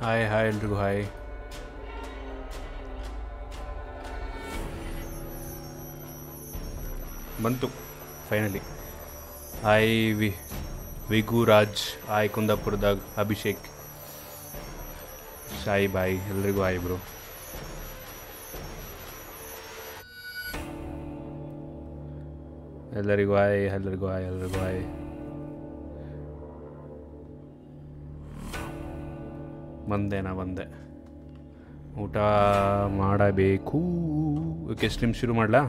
Hi hi ಎಲ್ರಿಗೂ hi ಬಂತು finally hi ವಿ ವಿಗು ರಾಜ್ ಹಾಯ್ ಕುಂದಾಪುರದಾಗ ಅಭಿಷೇಕ್ ಶಾಯಿ ಬಾಯ್ ಎಲ್ರಿಗೂ ಹಾಯ್ ಬ್ರೋ ಎಲ್ಲರಿಗೂ ಹಾಯ್ ಎಲ್ಲರಿಗೂ ಹಾಯ್ ಎಲ್ಲರಿಗೂ ಹಾಯ್ ಬಂದೆ, ನಾ ಬಂದೆ. ಊಟ ಮಾಡಬೇಕು. ಓಕೆ ನಿಮಿಷ ಶುರು ಮಾಡಲಾ?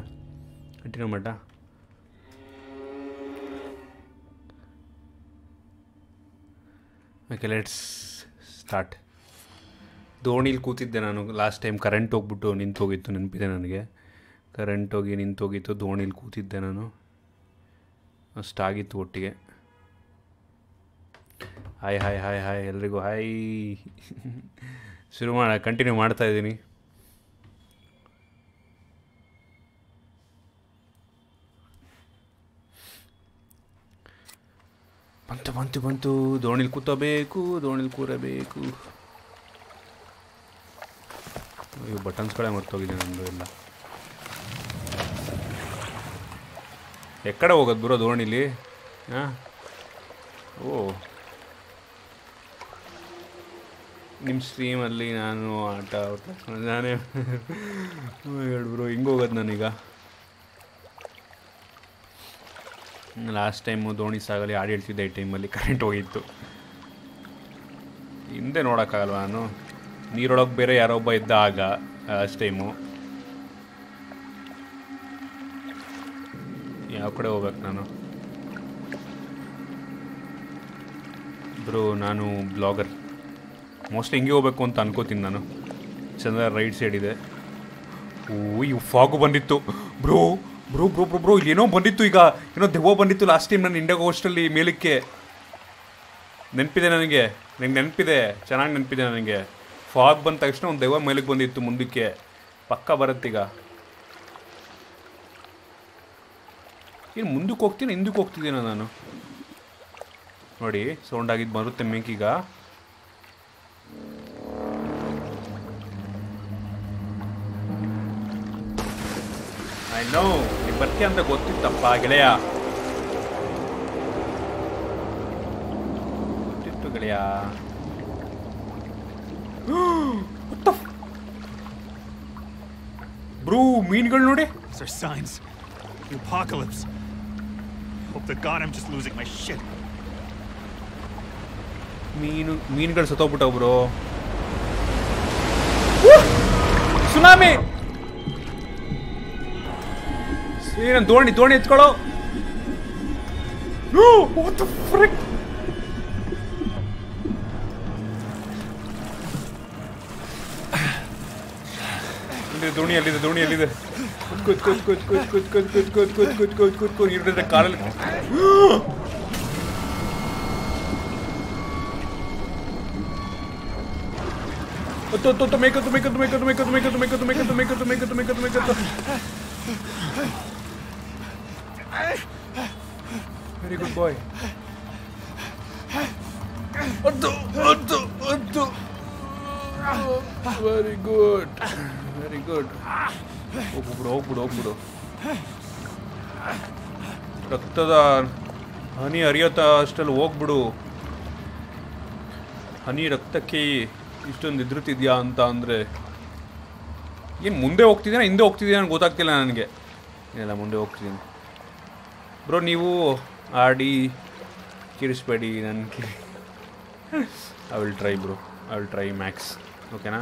ಕಂಟಿನ್ಯೂ ಮಾಡಲಾ? ಓಕೆ ಲೆಟ್ಸ್ ಸ್ಟಾರ್ಟ್ ದೋಣಿಲಿ ಕೂತಿದ್ದೆ ನಾನು. ಲಾಸ್ಟ್ ಟೈಮ್ ಕರೆಂಟ್ ಹೋಗ್ಬಿಟ್ಟು ನಿಂತೋಗಿತ್ತು ನೆನಪಿದೆ ನನಗೆ. ಕರೆಂಟ್ ಹೋಗಿ ನಿಂತೋಗಿತ್ತು ದೋಣಿಲಿ ಕೂತಿದ್ದೆ ನಾನು. ಅಷ್ಟಾಗಿತ್ತು ಒಟ್ಟಿಗೆ. ಹಾಯ್ ಹಾಯ್ ಹಾಯ್ ಹಾಯ್ ಎಲ್ರಿಗೂ ಹಾಯ್ ಶುರು ಮಾಡ ಕಂಟಿನ್ಯೂ ಮಾಡ್ತಾ ಇದ್ದೀನಿ. ಬಂತು ಬಂತು ಬಂತು. ದೋಣಿಲಿ ಕೂತಬೇಕು, ದೋಣಿಲಿ ಕೂರಬೇಕು. ಅಯ್ಯೋ ಬಟನ್ಸ್ಗಳೇ ಮರ್ತೋಗಿದೆ ನಂದು ಎಲ್ಲ. ಎಕ್ಕಡೆ ಹೋಗೋದು ಬರೋ ದೋಣಿಲಿ? ಹಾಂ? ಓ. ನಿಮ್ಮ ಸ್ಟ್ರೀಮಲ್ಲಿ ನಾನು ಆಟ ನಾನೇ ಹೇಳ್ಬ್ರು ಹಿಂಗೆ ಹೋಗೋದು ನಾನೀಗ? ಲಾಸ್ಟ್ ಟೈಮು ದೋಣಿ ಸಾಗಲಿ ಹಾಡು ಹೇಳ್ತಿದ್ದೆ ಈ ಟೈಮಲ್ಲಿ ಕರೆಂಟ್ ಹೋಗಿತ್ತು. ಹಿಂದೆ ನೋಡೋಕ್ಕಾಗಲ್ವ ನಾನು? ನೀರೊಳಗೆ ಬೇರೆ ಯಾರೊಬ್ಬ ಇದ್ದ ಆಗ ಲಾಸ್ಟ್ ಟೈಮು ಯಾವ ಕಡೆ ಹೋಗ್ಬೇಕು ನಾನು? ಬ್ರೋ ನಾನು ಬ್ಲಾಗರ್ ಮೋಸ್ಟ್ಲಿ ಹಿಂಗೆ ಹೋಗ್ಬೇಕು ಅಂತ ಅನ್ಕೋತೀನಿ ನಾನು. ಚಂದ್ರ ರೈಟ್ ಸೈಡ್ ಇದೆ. ಓ ಇವು ಫಾಗು ಬಂದಿತ್ತು. Bro bro bro bro bro ಏನೋ ಬಂದಿತ್ತು ಈಗ. ಏನೋ ದೆವ್ವ ಬಂದಿತ್ತು ಲಾಸ್ಟ್ ಟೈಮ್ ನಾನು ಇಂಡಿಯಾ ಹೋಸ್ಟಲ್ಲಿ ಮೇಲಕ್ಕೆ. ನೆನಪಿದೆ ನನಗೆ. ನನಗೆ ನೆನಪಿದೆ. ಚೆನ್ನಾಗಿ ನೆನಪಿದೆ ನನಗೆ. ಫಾಗ್ ಬಂದ ತಕ್ಷಣ ಒಂದು ದೆವ್ವ ಮೇಲಕ್ಕೆ ಬಂದಿತ್ತು ಮುಂದಕ್ಕೆ. ಪಕ್ಕ ಬರುತ್ತೀಗ ಏನು ಮುಂದಕ್ಕೆ ಹೋಗ್ತೀನಿ, ಹಿಂದಕ್ಕೆ ಹೋಗ್ತಿದ್ದೀನ ನಾನು. ನೋಡಿ ಸೌಂಡ್ ಆಗಿದ್ದು ಬರುತ್ತೆ ಮೇಕೀಗ ಐ ನೋ ನೀ ಬರ್ತೀಯ ಅಂತ ಗೊತ್ತಿತ್ತಪ್ಪ ಗೆಳೆಯ. ಗೊತ್ತಿತ್ತು ಗೆಳೆಯ ಬ್ರೂ ಮೀನುಗಳು ನೋಡಿ. These are signs. The apocalypse. Hope to God I'm just losing my shit. ಮೀನು ಮೀನುಗಳು ಸತ್ತೋಗ್ಬಿಟ್ಟವು ಬ್ರೋ. ಸುನಾಮಿ ಏನ ದೋಣಿ ದೋಣಿ ಎತ್ಕೊಳ್ಳೋ what the frick? ಇಲ್ಲಿದೆ ದೋಣಿ ಅಲ್ಲಿದೆ ದೋಣಿ ಅಲ್ಲಿದೆ ಕೂತ್ ಕೂತ್ ಕೂತ್ ಕೂತ್ ಕೂತ್ ಕೂತ್ ಕೂತ್ ಕೂತ್ ಕೂತ್ ಕೂತ್ ಕೂತ್ ಕೂತ್ ಕೂತ್ ಇವ್ರದ್ದು ಕಾರಲ್ಲಿ Otto, Otto, Otto, make Otto, make Otto, make Otto, make Otto, make Otto, make Otto, make Otto, make Otto, make Otto, make Otto, make Otto. Very good boy. Otto, Otto, Otto. Very good. Very good. ಹೋಗ್ಬಿಡು ಹೋಗ್ಬಿಡು ಹೋಗ್ಬಿಡು ರಕ್ತದ ಹನಿ ಹರಿಯೋತ ಅಷ್ಟಲ್ಲಿ ಹೋಗ್ಬಿಡು ಹನಿ ರಕ್ತಕ್ಕೆ ಇಷ್ಟೊಂದು ಎದುರುತ್ತಿದ್ಯಾ ಅಂತ ಅಂದರೆ ಏನು ಮುಂದೆ ಹೋಗ್ತಿದ್ದೀನ ಹಿಂದೆ ಹೋಗ್ತಿದ್ದೀನ ಗೊತ್ತಾಗ್ತಿಲ್ಲ ನನಗೆ ಏನೆಲ್ಲ ಮುಂದೆ ಹೋಗ್ತಿದ್ದೀನಿ ಬ್ರೋ, ನೀವು ಆಡಿ, ಕಿರಿಸ್ಬೇಡಿ ನನಗೆ. I will try bro. I will try max ಓಕೆನಾ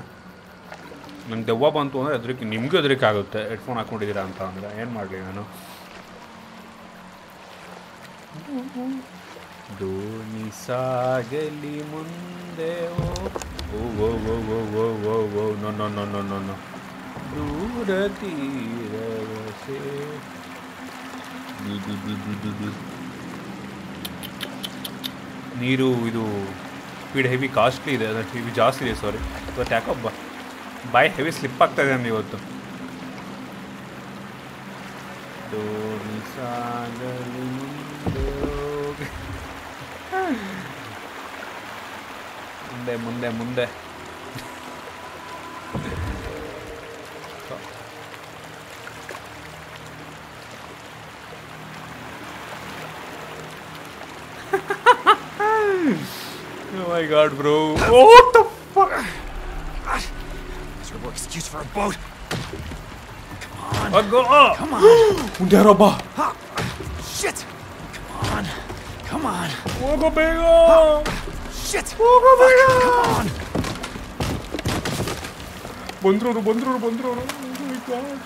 ನಂಗೆ ದೆವ್ವ ಬಂತು ಅಂದರೆ ಹೆದರಿಕೆ ನಿಮಗೂ ಹೆದರಿಕೆ ಆಗುತ್ತೆ. ಹೆಡ್ಫೋನ್ ಹಾಕ್ಕೊಂಡಿದ್ದೀರಾ ಅಂತ ಅಂದರೆ. ಏನು ಮಾಡಲಿ ನಾನು? ಧೋನಿ ಸಾಗಲಿ ಮುಂದೆ, oh. Oh oh oh oh oh ಓ no no no no no no. ದೂರ ಬಿ ನೀರು, ಇದು ಸ್ಪೀಡ್ ಹೆವಿ ಕಾಸ್ಟ್ಲಿ ಇದೆ. ಅದಕ್ಕೆ ಹೆವಿ ಜಾಸ್ತಿ ಇದೆ ಸಾರಿ ಇವತ್ತು ಯಾಕೋ ಬ ಬಾಯ್ ಹೆವಿ ಸ್ಲಿಪ್ ಆಗ್ತಾ ಇದೆ ನನಗೆ ಇವತ್ತು. ದೋಣಿ ಸಾಗಲಿ ಮುಂದೆ ಹೋಗಿ. ಮುಂದೆ ಮುಂದೆ. my god, bro. What the fuck? God. Excuse for a boat. Come on. I go up. Come on. Undaraba. Shit. Come on. Come on. Wogo bego. Shit. Wogo bego. Come on. Bondroro, bondroro, bondroro. Oh my god.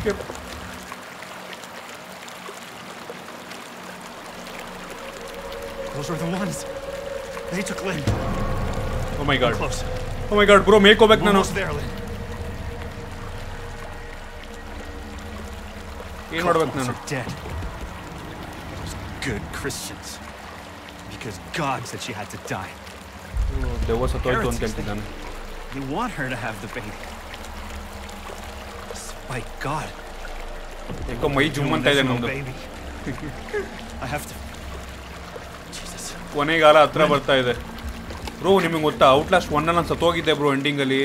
Skip. Those were the ones. They took Lynn. Oh my god Close. Oh my god bro make ಹೋಗ್ಬೇಕು ನಾನು Almost there, Lynn. ಏನ್ ಮಾಡ್ಬೇಕು Couple ನಾನು are dead. Those good Christians. Because God said she had to die. ದೆವ್ವ ಸತ್ತೋಯ್ತು ಅಂತ ಹೇಳ್ತಿದ್ದಾನೆ You want her to have the baby. Despite God. ಯಾಕೋ ಮೈ ಜುಮ್ ಅಂತ ಇದೆ There's no ನಮ್ದು baby. I have to. ಕೊನೆಗಾಲ ಹತ್ರ ಬರ್ತಾ ಇದೆ. ಬ್ರೋ, ನಿಮಗೆ ಗೊತ್ತಾ? ಔಟ್ಲಾಸ್ಟ್ ಒನ್ ನಾನು ಸತ್ತೋಗಿದ್ದೆ ಬ್ರೋ ಎಂಡಿಂಗಲ್ಲಿ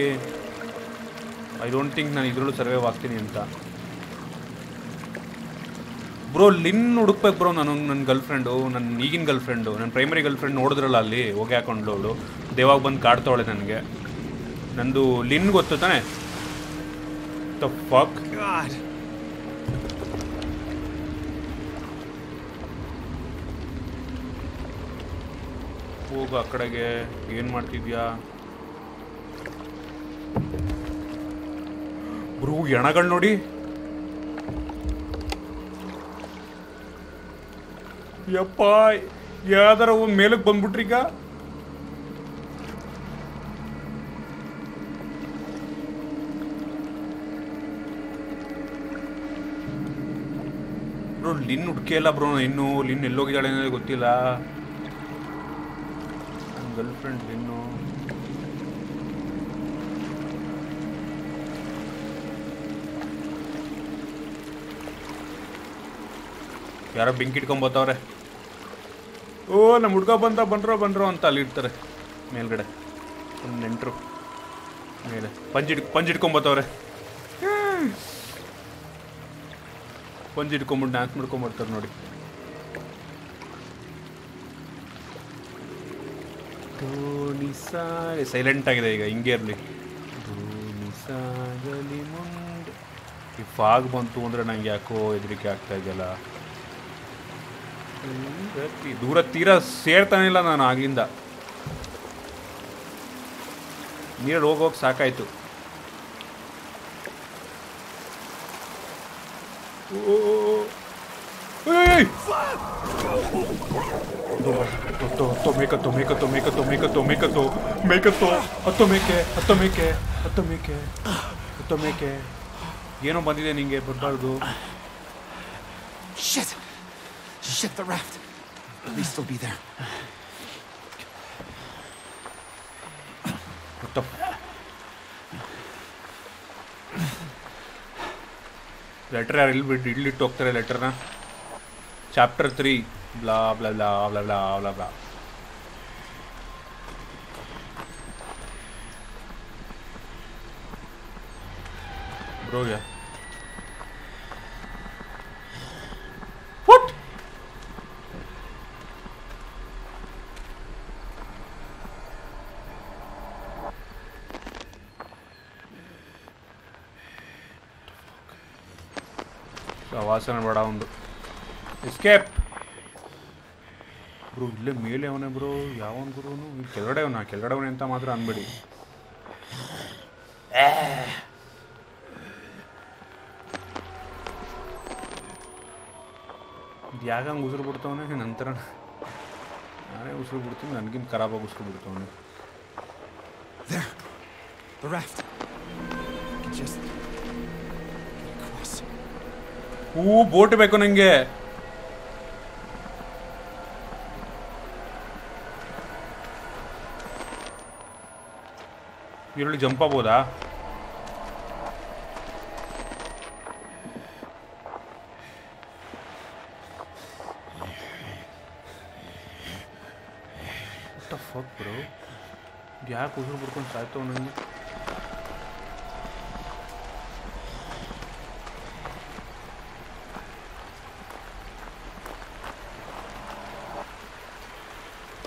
ಐ ಡೋಂಟ್ ಥಿಂಕ್ ನಾನು ಇದರಲ್ಲೂ ಸರ್ವೈವ್ ಆಗ್ತೀನಿ ಅಂತ. ಬ್ರೋ ಲಿನ್ ಹುಡುಕ್ಬೇಕು ಬ್ರೋ ನಾನು ನನ್ನ ಗರ್ಲ್ ಫ್ರೆಂಡು ನನ್ನ ಈಗಿನ ಗರ್ಲ್ ಫ್ರೆಂಡು ನನ್ನ ಪ್ರೈಮರಿ ಗರ್ಲ್ ಫ್ರೆಂಡ್ ನೋಡಿದ್ರಲ್ಲ ಅಲ್ಲಿ, ಹೋಗಿ ಹಾಕೊಂಡ್ಲು ಅವಳು ದೇವಾಗ ಬಂದು ಕಾಡ್ತಾವಳೆ ನನಗೆ. ನಂದು ಲಿನ್ ಗೊತ್ತು ತಾನೆ? ದ ಫಕ್ ಹೋಗು ಆ ಕಡೆಗೆ. ಏನು ಮಾಡ್ತಿದ್ಯಾ? ಬ್ರೂ ಎಣಗಳು ನೋಡಿ. ಯಪ್ಪ, ಯಾವ್ದಾರ ಒಂದು ಮೇಲಕ್ಕೆ ಬಂದ್ಬಿಟ್ರಿ ಈಗ? ಲಿನ್ ಹುಡ್ಕೇ ಇಲ್ಲ ಬ್ರೋ, ಇನ್ನು ಲಿನ್ ಎಲ್ಲೋಗಿದ್ದಾಳೆ ಅನ್ನೋದು ಗೊತ್ತಿಲ್ಲ. ಗರ್ಲ್ ಫ್ರೆಂಡ್ ಲಿನ್ನು ಯಾರೋ ಬೆಂಕಿ ಇಟ್ಕೊಂಬತ್ತವ್ರೆ ಓ ನಮ್ಮ ಹುಡ್ಗ ಬಂತ ಬಂದ್ರೋ ಬಂದ್ರೋ ಅಂತ ಅಲ್ಲಿ ಇರ್ತಾರೆ. ಮೇಲ್ಗಡೆ. ಒಂದು ನೆಂಟರು. ಮೇಲೆ. ಪಂಜ್ ಪಂಜ್ ಇಟ್ಕೊಂಬತ್ತವ್ರೆ ಪಂಜ್ ಇಟ್ಕೊಂಬಿಟ್ಟು ಡ್ಯಾನ್ಸ್ ಮಾಡ್ಕೊಂಬರ್ತಾರೆ ನೋಡಿ. ಧೋನಿ ಸಾಗಲಿ. ಸೈಲೆಂಟ್ ಆಗಿದೆ ಈಗ ಹಿಂಗೆ ಇರಲಿ. ಧೋನಿ ಸಾಗಲಿ ಮುಂದೆ. ಈ ಫಾಗ್ ಬಂತು ಅಂದರೆ ನಂಗೆ ಯಾಕೋ ಹೆದರಿಕೆ ಆಗ್ತಾ ಇದೆಯಲ್ಲ. ದೂರ ತೀರ ಸೇರ್ತಾನೆ ಇಲ್ಲ ನಾನು ಆಗಿಂದ ನೀರಲ್ಲಿ ಹೋಗೋಗಿ ಸಾಕಾಯ್ತು. ಓ, ಏಯ್! ಹತ್ತೋ ಹತ್ತೋ ಮೇಕತ್ತೋ ಮೇಕತ್ತೋ ಮೇಕತ್ತೋ ಮೇಕತ್ತೋ ಮೇಕತ್ತೋ ಮೇಕತ್ತೋ ಹತ್ತೋ ಮೇಕೆ ಹತ್ತೋ ಮೇಕೆ ಹತ್ತೋ ಮೇಕೆ ಹತ್ತೋ ಮೇಕೆ ಏನೋ ಬಂದಿದೆ ನಿಂಗೆ ಬರಬಾರ್ದು Shit. Shit, the raft. At least they'll be there. What the letter ಯಾರು ಇಲ್ಲಿ ಬಿಟ್ಟು ಇಲ್ಲಿಟ್ಟು ಹೋಗ್ತಾರೆ ಲೆಟರ್ನ chapter three blah blah blah blah blah blah blah ಬ್ರೋಗೆ what ವಾಸನೆ ಬೇಡ ಒಂದು ಎಸ್ಕೇಪ್ ಬ್ರೋ ಇಲ್ಲೇ ಮೇಲೆ ಅವನೇ ಬ್ರೋ ಯಾವನ್ ಗುರುನು ಇಲ್ಲಿ ಕೆಳಗಡೆ ಅವನ ಕೆಳಗಡೆ ಅವನೇ ಅಂತ ಮಾತ್ರ ಅನ್ಬೇಡಿ ಯಾಕಂಗೆ ಉಸಿರು ಬಿಡ್ತಾವನೆ ನಂತರ ನಾನೇ ಉಸಿರು ಬಿಡ್ತೀನಿ ನನಗಿಂತ ಖರಾಬಾಗಿ ಉಸಿರು ಬಿಡ್ತಾವನೆ There. The raft. I can just get across. ಹೂ ಬೋಟ್ ಬೇಕು ನನಗೆ ಈರುಳ್ಳಿ ಜಂಪ್ ಆಗ್ಬೋದಾ ಬ್ರೋ ಯಾಕೆ ಉಸಿರು ಬಿಡ್ಕೊಂಡು ಸಾಯ್ತು ನನಗೆ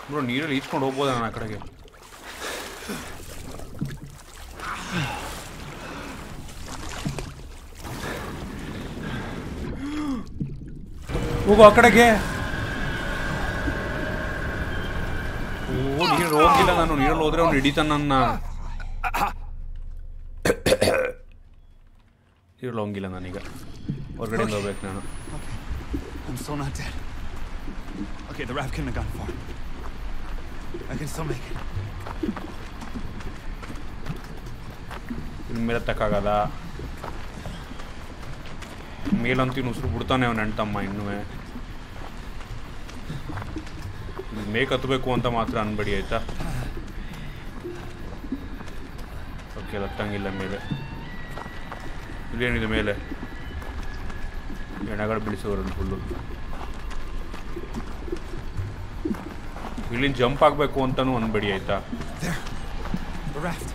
ಬ್ರೋ ನೀರಲ್ಲಿ ಈಚ್ಕೊಂಡು ಹೋಗ್ಬೋದಾ ನಾನು ಆ ಕಡೆಗೆ? ಹೋಗು ಆ ಕಡೆಗೆ ಓ ನೀರು ಹೋಗಿಲ್ಲ ನಾನು ನೀರಲ್ಲಿ ಹೋದ್ರೆ ಅವ್ನು ಹಿಡಿತಾನ ನನ್ನ ನೀರಲ್ಲಿ ಹೋಗಿಲ್ಲ ನಾನೀಗ ಹೊರಗಡೆಯಿಂದ ಹೋಗ್ಬೇಕು ನಾನು I'm still not dead. Okay, the raft couldn't have gone far. I can still make it. ಇನ್ನು ಮೇಲೆ ತಕ್ಕಾಗಲ್ಲ ಮೇಲಂತೂ ಇನ್ನು ಉಸಿರು ಬಿಡ್ತಾನೆ ಅವನ ಅಣ್ತಮ್ಮ ಇನ್ನೂ. ಮೇಕ್ ಹತ್ತಬೇಕು ಅಂತ ಮಾತ್ರ ಅನ್ಬೇಡಿ ಆಯ್ತಾ? ಓಕೆ ಹತ್ತಂಗಿಲ್ಲ ಮೇಲೆ. ಇಲ್ಲೇನಿದೆ ಮೇಲೆ? ಎಣಗಳು ಬಿಡಿಸೋರು ಫುಲ್ಲು ಇಲ್ಲಿಂದ ಜಂಪ್ ಆಗಬೇಕು ಅಂತಲೂ ಅನ್ಬೇಡಿ ಆಯ್ತಾ? There. The raft.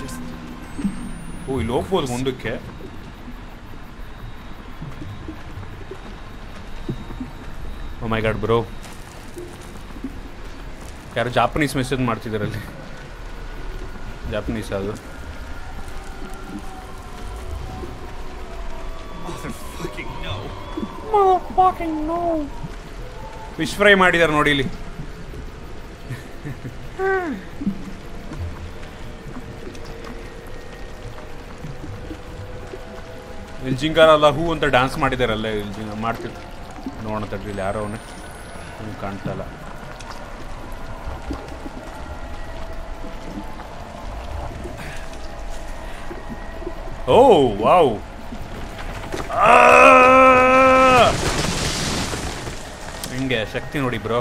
Just ಓ ಇಲ್ಲಿ ಹೋಗ್ಬೋದು ಮುಂದಕ್ಕೆ. ಓ ಮೈ ಗಾಡ್ ಬ್ರೋ ಯಾರು ಜಾಪನೀಸ್ ಮೆಸೇಜ್ ಮಾಡ್ತಿದ್ದಾರಲ್ಲಿ ಜಾಪನೀಸ್ ಅದು. ಫಿಶ್ ಫ್ರೈ ಮಾಡಿದ್ದಾರೆ ನೋಡಿ ಇಲ್ಲಿ. ಇಲ್ಜಿಂಗಾರ ಅಲ್ಲ ಹೂ ಅಂತ ಡ್ಯಾನ್ಸ್ ಮಾಡಿದಾರಲ್ಲ ಇಲ್ಜಿಂಗ ನೋಡೋಣ ತಡ್ರಿ, ಇಲ್ಲಿ ಯಾರೋ ಅವನೇ. ನಿಮ್ಗೆ ಕಾಣ್ತಾ ಇಲ್ಲ ಓ, ವಾವ್. ಹಿಂಗೆ ಶಕ್ತಿ ನೋಡಿ ಬ್ರೋ.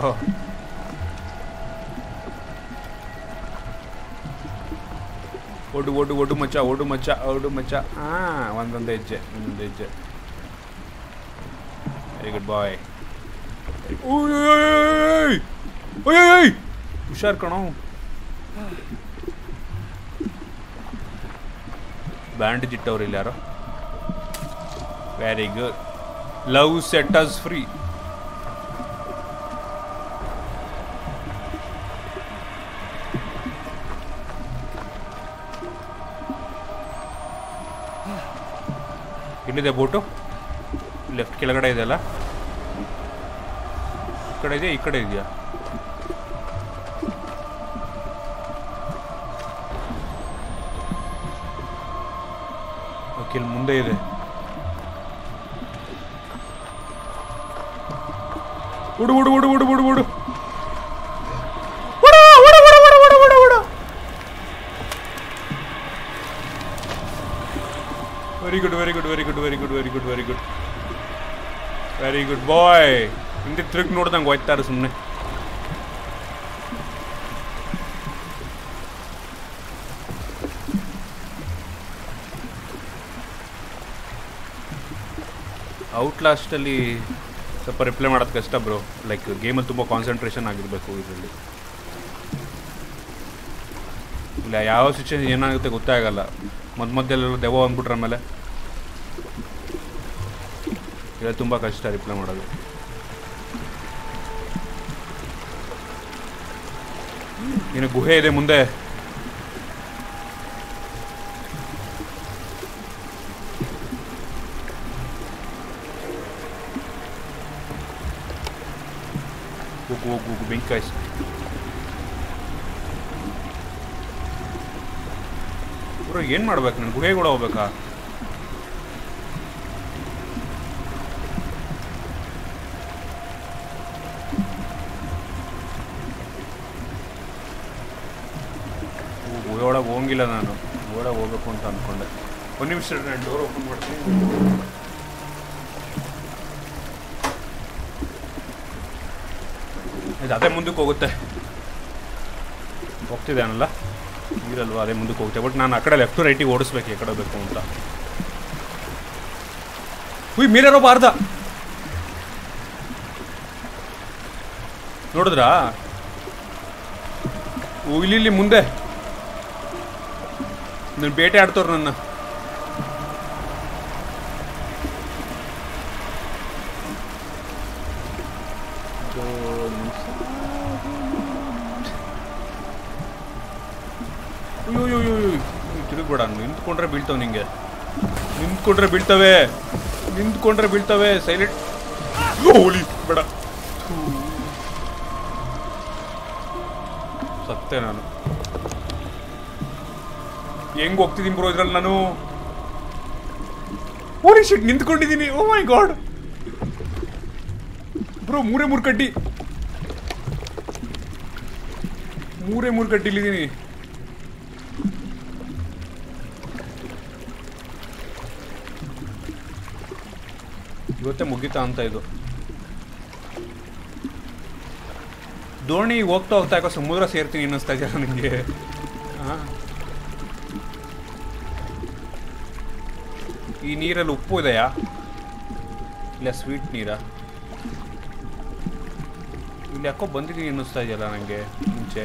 ಒಡು ಒಡು ಒಡು ಮಚ್ಚ ಒಡು ಮಚ್ಚ ಒಡು ಮಚ್ಚ. ಹಾ ಒಂದೊಂದು ಹೆಜ್ಜೆ ಒಂದೊಂದು ಹೆಜ್ಜೆ. ವೆರಿ ಗುಡ್ ಬಾಯ್ ಹುಷಾರ್ ಕಣೋ. ಬ್ಯಾಂಡೇಜ್ ಇಟ್ಟವ್ರು ಇಲ್ಲಿ ಯಾರೋ very good love set us free ಎಲ್ಲಿದೆ ಬೋಟು? ಲೆಫ್ಟ್ ಕೆಳಗಡೆ ಇದೆಯಲ್ಲ? ಈ ಕಡೆ ಇದೆಯಾ? ಈ ಕಡೆ ಇದೆಯಾ? ಓಕೆ ಮುಂದೆ ಇದೆ. ಉಡು ಉಡು ಉಡು ಉಡು ಉಡು ಉಡು very good very good very good very good very good very good very good bye ಹಿಂದೆ ತಿರುಗಿ ನೋಡ್ದಂಗೆ ಹೋಯ್ತಾರೆ ಸುಮ್ಮನೆ ಔಟ್ಲಾಸ್ಟಲ್ಲಿ ಸ್ವಲ್ಪ ರಿಪ್ಲೈ ಮಾಡೋದು ಕಷ್ಟ ಬ್ರೋ ಲೈಕ್ ಗೇಮಲ್ಲಿ ತುಂಬ ಕಾನ್ಸಂಟ್ರೇಷನ್ ಆಗಿರಬೇಕು ಇದರಲ್ಲಿ. ಇಲ್ಲ, ಯಾವ ಸಿಚುವೇಶನ್ ಏನಾಗುತ್ತೆ ಗೊತ್ತೇ ಆಗಲ್ಲ ಮಧ್ಯ ಮಧ್ಯೆಲ್ಲ ದೆವ್ವ ಅಂದ್ಬಿಟ್ರೆ ಆಮೇಲೆ. ಇದು ತುಂಬ ಕಷ್ಟ ರಿಪ್ಲೈ ಮಾಡೋದು. ಏನು ಗುಹೆ ಇದೆ ಮುಂದೆ. ಹೋಗು ಹೋಗು ಹೋಗು ಬೆಂಕಿ ಏನು ಮಾಡ್ಬೇಕು ನಾನು? ಗುಹೆ ಕೂಡ ಹೋಗ್ಬೇಕಾ ಓ, ಗುಹೆ ಒಳಗೆ ಹೋಗಿಲ್ಲ ನಾನು. ಓಡ ಹೋಗಬೇಕು ಅಂತ ಅಂದ್ಕೊಂಡೆ ಒಂದು ನಿಮಿಷ ನಾನು ಡೋರ್ ಓಪನ್ ಮಾಡ್ತೀನಿ. ಇದು ಅದೇ ಮುಂದಕ್ಕೆ ಹೋಗುತ್ತೆ. ಹೋಗ್ತಿದ್ದಾನಲ್ಲ ನೀರಲ್ವಾ? ಅದೇ ಮುಂದಕ್ಕೆ ಹೋಗುತ್ತೆ. ಬಟ್ ನಾನು ಆ ಕಡೆ ಲೆಫ್ಟ್ ರೈಟಿಗೆ ಓಡಿಸ್ಬೇಕು ಈ ಕಡೆ ಬೇಕು ಅಂತ. ಹುಯ್ ಮೀರರೋ ಬಾರ್ದ. ನೋಡಿದ್ರಾ? ಇಲ್ಲಿ ಇಲ್ಲಿ ಮುಂದೆ. ನನ್ನ ಬೇಟೆ ಆಡ್ತವ್ರು ನನ್ನ. ತಿರುಗ್ಬೇಡ, ನಿಂತ್ಕೊಂಡ್ರೆ ಬೀಳ್ತಾವೆ ನಿಂಗೆ. ನಿಂತ್ಕೊಂಡ್ರೆ ಬೀಳ್ತವೆ ನಿಂತ್ಕೊಂಡ್ರೆ ಬೀಳ್ತವೆ ಸೈಲೆಂಟ್ ಹೋಲಿ, ಬೇಡ. ಸತ್ತೆ ನಾನು. ಹೆಂಗ್ ಹೋಗ್ತಿದ್ದೀನಿ ಬ್ರೋ ಇದ್ರಲ್ಲಿ ನಾನು? ಓರಿ ಶಿಟ್ ನಿಂತ್ಕೊಂಡಿದ್ದೀನಿ ಓ ಮೈ ಗಾಡ್ ಬ್ರೋ ಮೂರೇ ಮೂರು ಕಡ್ಡಿ. ಮೂರೇ ಮೂರು ಕಡ್ಡಿಲಿದ್ದೀನಿ ಇವತ್ತೇ ಮುಗೀತಾ ಅಂತ ಇದು. ದೋಣಿ ಹೋಗ್ತಾ ಹೋಗ್ತಾ ಯಾಕೋ ಸಮುದ್ರ ಸೇರ್ತೀನಿ ಅನ್ನಿಸ್ತಾ ಇದೆಯಾ ನನಗೆ? ಈ ನೀರಲ್ಲಿ ಉಪ್ಪು ಇದೆಯಾ? ಇಲ್ಲ ಸ್ವೀಟ್ ನೀರಾ? ಇಲ್ಲಿ ಯಾಕೋ ಬಂದಿದ್ದೀನಿ ಅನ್ನಿಸ್ತಾ ಇದೆಯಲ್ಲ ನನಗೆ ಮುಂಚೆ.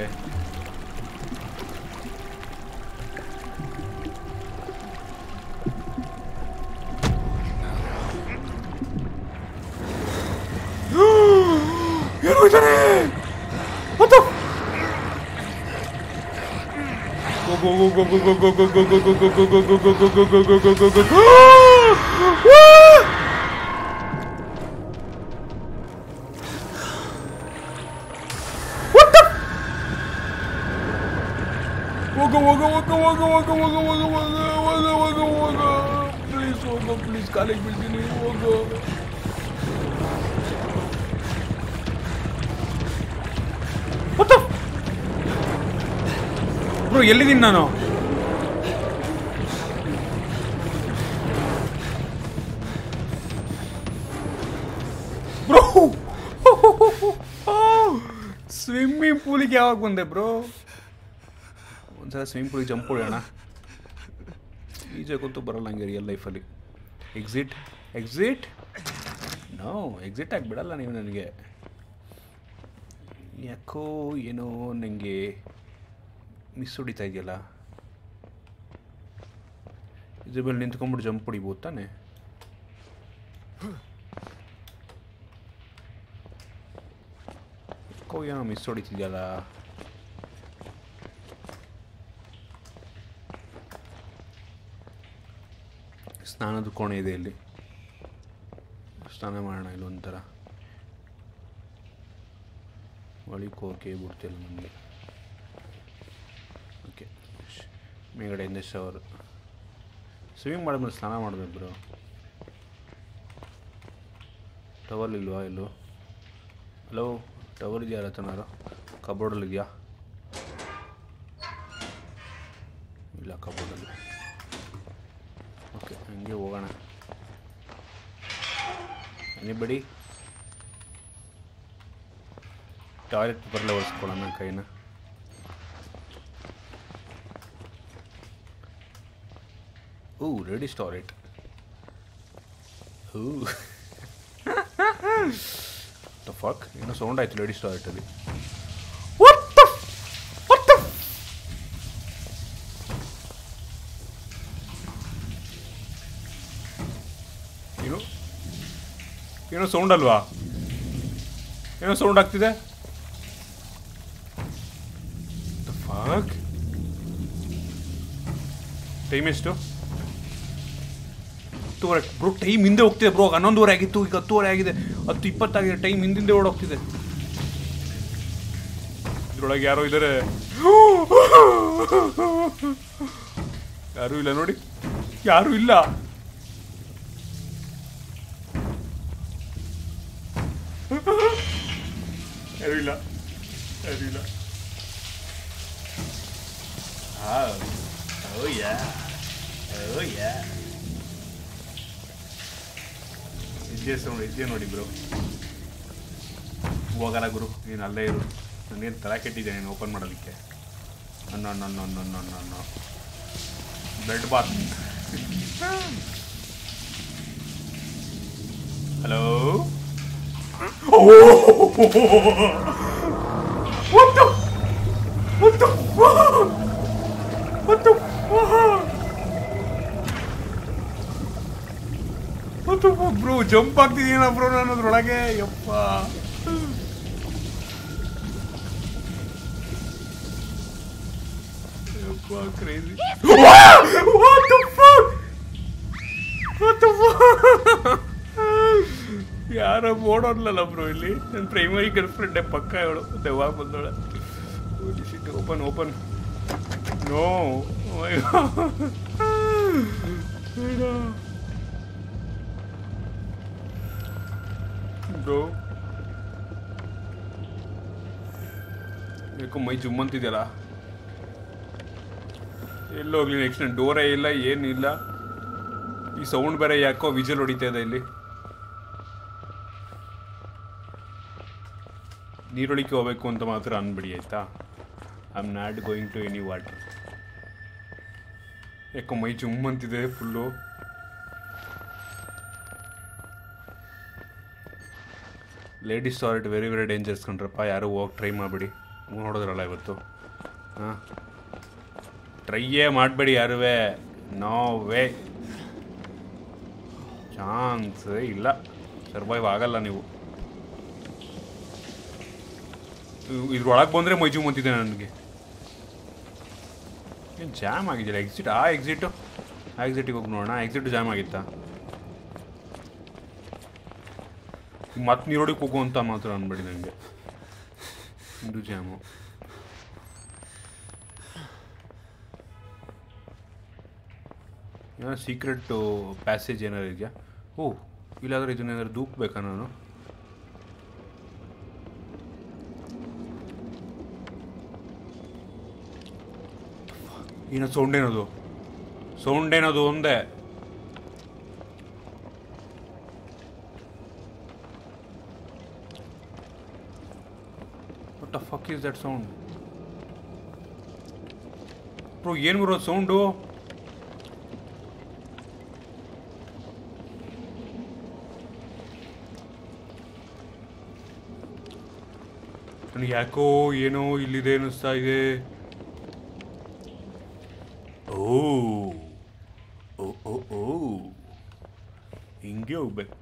ಎಲ್ಲಿದ್ದೀನಿ ನಾನು? ಯಾವಾಗ ಬಂದೆ ಬ್ರೋ. ಒಂದ್ಸಲ ಸ್ವಿಮ್ಮಿಂಗ್ ಪೂಲಿಗೆ ಜಂಪ್ ಹೊಡೆಯೋಣ. ಈಜಕ್ಕಂತೂ ಬರಲ್ಲ ಹಂಗೆ ರಿಯಲ್ ಲೈಫಲ್ಲಿ ಎಕ್ಸಿಟ್ ಎಕ್ಸಿಟ್ ನೋ ಎಕ್ಸಿಟ್ ಆಗಿ ಬಿಡಲ್ಲ ನೀವು ನನಗೆ. ಯಾಕೋ ಏನೋ ನನಗೆ ಮಿಸ್ ಹೊಡಿತಾ ಇದೆಯಲ್ಲ. ಇದ್ರ ಮೇಲೆ ನಿಂತ್ಕೊಂಡ್ಬಿಟ್ಟು ಜಂಪ್ ಹೊಡಿಬೋದು ತಾನೆ. ಏನೋ ಮಿಸ್ ಹೊಡಿತಿದ್ಯಲ್ಲ. ಸ್ನಾನದ ಕೋಣೆ ಇದೆ ಇಲ್ಲಿ. ಸ್ನಾನ ಮಾಡೋಣ ಇಲ್ಲೊಂಥರ ಒಳಗೆ ಹೋಗಕ್ಕೆ ಬಿಡ್ತಿಲ್ಲ ನಮಗೆ. ಓಕೆ. ಮೇಲ್ಗಡೆಯಿಂದ ಶವರ್ ಸ್ವಿಮ್ಮಿಂಗ್ ಮಾಡಿದ್ಮೇಲೆ ಸ್ನಾನ ಮಾಡಬೇಕು ಟವಲ್ ಇಲ್ವಾ ಇಲ್ಲೋ? ಹಲೋ ಟವಲ್ ಇದೆಯಾ ರತನಾರು ಕಬೋರ್ಡಲ್ಲಿ ಇದೆಯಾ? ರೆಡಿ ಟಾಯ್ಲೆಟ್ ಬರಲೇ ಒರೆಸ್ಕೊಳ್ಳೋಣ ನನ್ನ ಕೈನ ಓ ರೆಡಿ ಟಾಯ್ಲೆಟ್ ಹೂ ಫಕ್ ಏನೋ ಸೌಂಡ್ ಆಯಿತು ಲೇಡೀಸ್ ಟಾಯ್ಲೆಟಲ್ಲಿ ಏನೋ ಸೌಂಡ್ ಅಲ್ವಾ? ಏನೋ ಸೌಂಡ್ ಆಗ್ತಿದೆ? ಟೈಮ್ ಎಷ್ಟು? ಹತ್ತುವರೆ ಬ್ರೋ ಟೈಮ್ ಹಿಂದೆ ಹೋಗ್ತಿದೆ ಬ್ರೋ ಹನ್ನೊಂದುವರೆ ಆಗಿತ್ತು, ಈಗ ಹತ್ತುವರೆ ಆಗಿದೆ. ಹತ್ತು ಇಪ್ಪತ್ತಾಗಿದೆ ಟೈಮ್ ಹಿಂದಿಂದೆ ಓಡೋಗ್ತಿದೆ. ಇದ್ರೊಳಗೆ ಯಾರೋ ಇದ್ದಾರೆ ಯಾರೂ ಇಲ್ಲ ನೋಡಿ. ಯಾರೂ ಇಲ್ಲ. ಇಲ್ಲ Oh. Oh yeah. Oh yeah. ಇದ್ದೇ ಸೌಂಡ್ ಇದ್ದೇ ನೋಡಿ ಬ್ರೋ ಹೋಗಲ್ಲ ಗುರು ನೀನು ಅಲ್ಲೇ ಇರು. ನಾನೇನು ತಲೆ ಕೆಟ್ಟಿದ್ದೆ ನೀನು ಓಪನ್ ಮಾಡೋದಕ್ಕೆ ಅನ್ನೋ ಅನ್ನೋ ಅನ್ನೋ ಅನ್ನೋ ಅನ್ನೋ blood bath hello What the? What the fuck? What the fuck? What the fuck, bro? Jump ಆಗ್ತಿದ್ದೀನ bro ನಾನು ಅದ್ರೊಳಗೆ ಯಪ್ಪ ಯಪ್ಪ Wow, crazy. What the fuck? What the fuck? ಯಾರೋ ಓಡೋದ್ಲಲ್ಲ ಬ್ರೋ ಇಲ್ಲಿ? ನನ್ನ ಪ್ರೈಮರಿ ಗರ್ಲ್ ಫ್ರೆಂಡೇ ಪಕ್ಕ ಹೇಳು ದೆವ್ವ ಬಂದೋಳೆ ಓಪನ್ ಓಪನ್ ನೋ ಬ್ರೋ ಯಾಕೋ ಮೈ ಜುಮ್ ಅಂತಿದೆಯಲ್ಲ ಎಲ್ಲೋಗ್ಲಿ ನೆಕ್ಸ್ಟ್ ಡೋರೇ ಇಲ್ಲ, ಏನಿಲ್ಲ. ಈ ಸೌಂಡ್ ಬೇರೆ ಯಾಕೋ ವಿಜಲ್ ಹೊಡಿತಾ ಇದೆ ಇಲ್ಲಿ. ನೀರೊಳಿಕೆ ಹೋಗ್ಬೇಕು ಅಂತ ಮಾತ್ರ ಅನ್ಬಿಡಿ, ಆಯಿತಾ? I am not going to any water ಯಾಕೋ ಮೈ ಜುಮ್ ಅಂತಿದೆ full. Ladies toilet very very dangerous ಕಂಡ್ರಪ್ಪ ಯಾರು ಹೋಗಿ ಟ್ರೈ ಮಾಡಿಬಿಡಿ. ನೋಡಿದ್ರಲ್ಲ ಇವತ್ತು. ಹಾಂ? ಟ್ರೈಯೇ ಮಾಡಬೇಡಿ ಯಾರುವೇ. ನೋ ವೇ ಚಾನ್ಸ್ ಇಲ್ಲ. ಸರ್ವೈವ್ ಆಗಲ್ಲ ನೀವು. ಇದ್ರೊಳಗೆ ಬಂದರೆ ಮೈಜು ಅಂತಿದೆ ನನಗೆ. ಏನು ಜಾಮ್ ಆಗಿದೆಯಲ್ಲ? ಎಕ್ಸಿಟ್ ಆ ಎಕ್ಸಿಟು ಆ ಎಕ್ಸಿಟಿಗೆ ಹೋಗಿ ನೋಡೋಣ. ಎಕ್ಸಿಟ್ ಜಾಮ್ ಆಗಿತ್ತಾ? ಮತ್ತೆ ನೀರೋಡಿಗೆ ಹೋಗು ಅಂತ ಮಾತ್ರ ಅನ್ಬೇಡಿ ನನಗೆ ಇದು ಜಾಮು ಏನೋ ಸೀಕ್ರೆಟ್ ಪ್ಯಾಸೇಜ್ ಏನಾರು ಇದೆಯಾ? ಓ, ಇಲ್ಲಾದ್ರೆ ಇದನ್ನೇನಾದ್ರು ದೂಕ್ಬೇಕಾ ನಾನು? ಏನೋ ಸೌಂಡ್ ಏನದು ಸೌಂಡ್ ಏನದು ಒಂದೇ? What the fuck is that sound bro ಏನು ಬರೋದು ಸೌಂಡು ನನಗೆ ಯಾಕೋ ಏನೋ ಇಲ್ಲಿದೆ ಅನ್ನಿಸ್ತಾ ಇದೆ ಓ ಓ ಓ ಓ ಹಿಂಗೆ ಹೋಗ್ಬೇಕು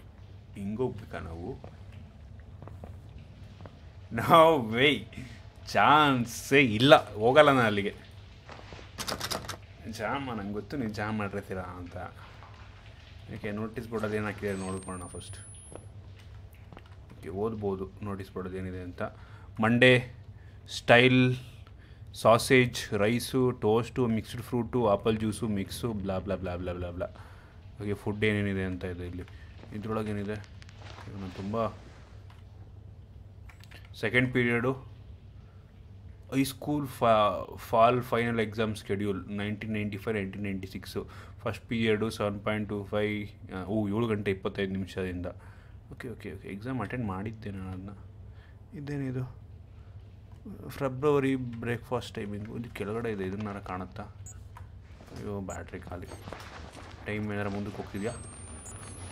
ಹಿಂಗೆ ಹೋಗ್ಬೇಕಾ ನಾವು ನಾವು ವೇ ಚಾನ್ಸೇ ಇಲ್ಲ. ಹೋಗಲ್ಲ ನಾನು ಅಲ್ಲಿಗೆ. ಜಾಮ ನಂಗೆ ಗೊತ್ತು ನೀವು ಜಾಮ್ ಮಾಡಿರ್ತೀರಾ ಅಂತ. ಯಾಕೆ ನೋಟಿಸ್ ಬೋರ್ಡಲ್ಲಿ ಏನು ಹಾಕಿದೆ ನೋಡ್ಕೊಳ್ಳೋಣ ಫಸ್ಟ್ ಓಕೆ, ಓದ್ಬೋದು. ನೋಟಿಸ್ ಬೋರ್ಡಲ್ಲಿ ಏನಿದೆ ಅಂತ. Monday style sausage rice toast mixed fruit apple juice mix blah blah blah blah blah blah ಹಾಗೆ ಫುಡ್ ಏನೇನಿದೆ ಅಂತ ಇದೆ ಇಲ್ಲಿ. ಇದ್ರೊಳಗೆ ಏನಿದೆ ನಾನು ತುಂಬ ಸೆಕೆಂಡ್ ಪೀರಿಯಡು ಹೈಸ್ಕೂಲ್ ಫಾ fall final exam schedule nineteen ninety five nineteen ninety six first period seven point two five ಓ ಏಳು ಗಂಟೆ ಇಪ್ಪತ್ತೈದು ನಿಮಿಷದಿಂದ. Okay okay okay exam attend ಮಾಡಿದ್ದೆ ನಾನು ಅದನ್ನ. ಇದೇನಿದು? ಫೆಬ್ರವರಿ ಬ್ರೇಕ್ಫಾಸ್ಟ್ ಟೈಮಿಂಗು ಇದು ಕೆಳಗಡೆ ಇದೆ ಇದನ್ನ ಕಾಣುತ್ತಾ? ಅಯ್ಯೋ ಬ್ಯಾಟ್ರಿ ಖಾಲಿ. ಟೈಮ್ ಏನಾರು ಮುಂದಕ್ಕೆ ಹೋಗ್ತಿದ್ಯಾ?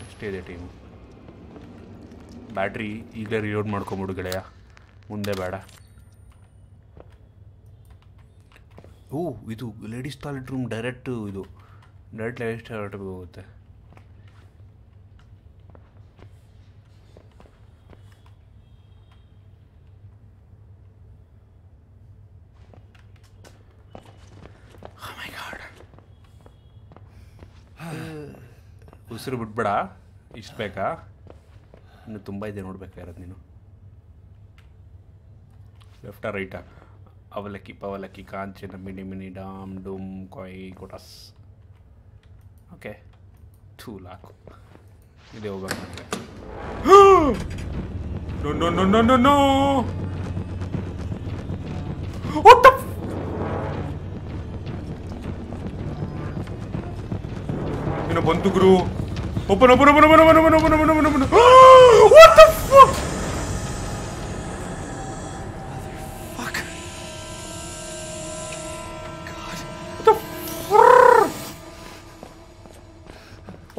ಅಷ್ಟೇ ಇದೆ ಟೈಮು ಬ್ಯಾಟ್ರಿ ಈಗಲೇ ರಿಲೋಡ್ ಮಾಡ್ಕೊಂಬಿಡು ಗೆಳೆಯ. ಮುಂದೆ ಬೇಡ. ಓ ಇದು ಲೇಡೀಸ್ ಟಾಯ್ಲೆಟ್ ರೂಮ್ ಡೈರೆಕ್ಟ್ ಇದು. ಡೈರೆಕ್ಟ್ ಲೇಡೀಸ್ ಟಾಯ್ಲೆಟ್ ಹೋಗುತ್ತೆ. ಉಸಿರು ಬಿಟ್ಬೇಡ. ಇಷ್ಟು ಬೇಕಾ? ಇನ್ನು ತುಂಬ ಇದೆ ನೋಡ್ಬೇಕಾಗಿರೋದು ನೀನು? ಲೆಫ್ಟಾ ರೈಟಾ ಅವಲಕ್ಕಿ ಪವಲಕ್ಕಿ ಕಾಂಚನ ಮಿನಿ ಮಿನಿ ಡಾಮ್ ಡುಮ್ ಕೊಯ್ ಕೊಟಸ್ ಓಕೆ ಥೂ ಲಾಕು ಇದೆ ಹೋಗ್ಬೇಕು ನನಗೆ no no no no no no What the f- ಏನೋ ಬಂತು ಗುರು open open open open open open open open open open What the fuck?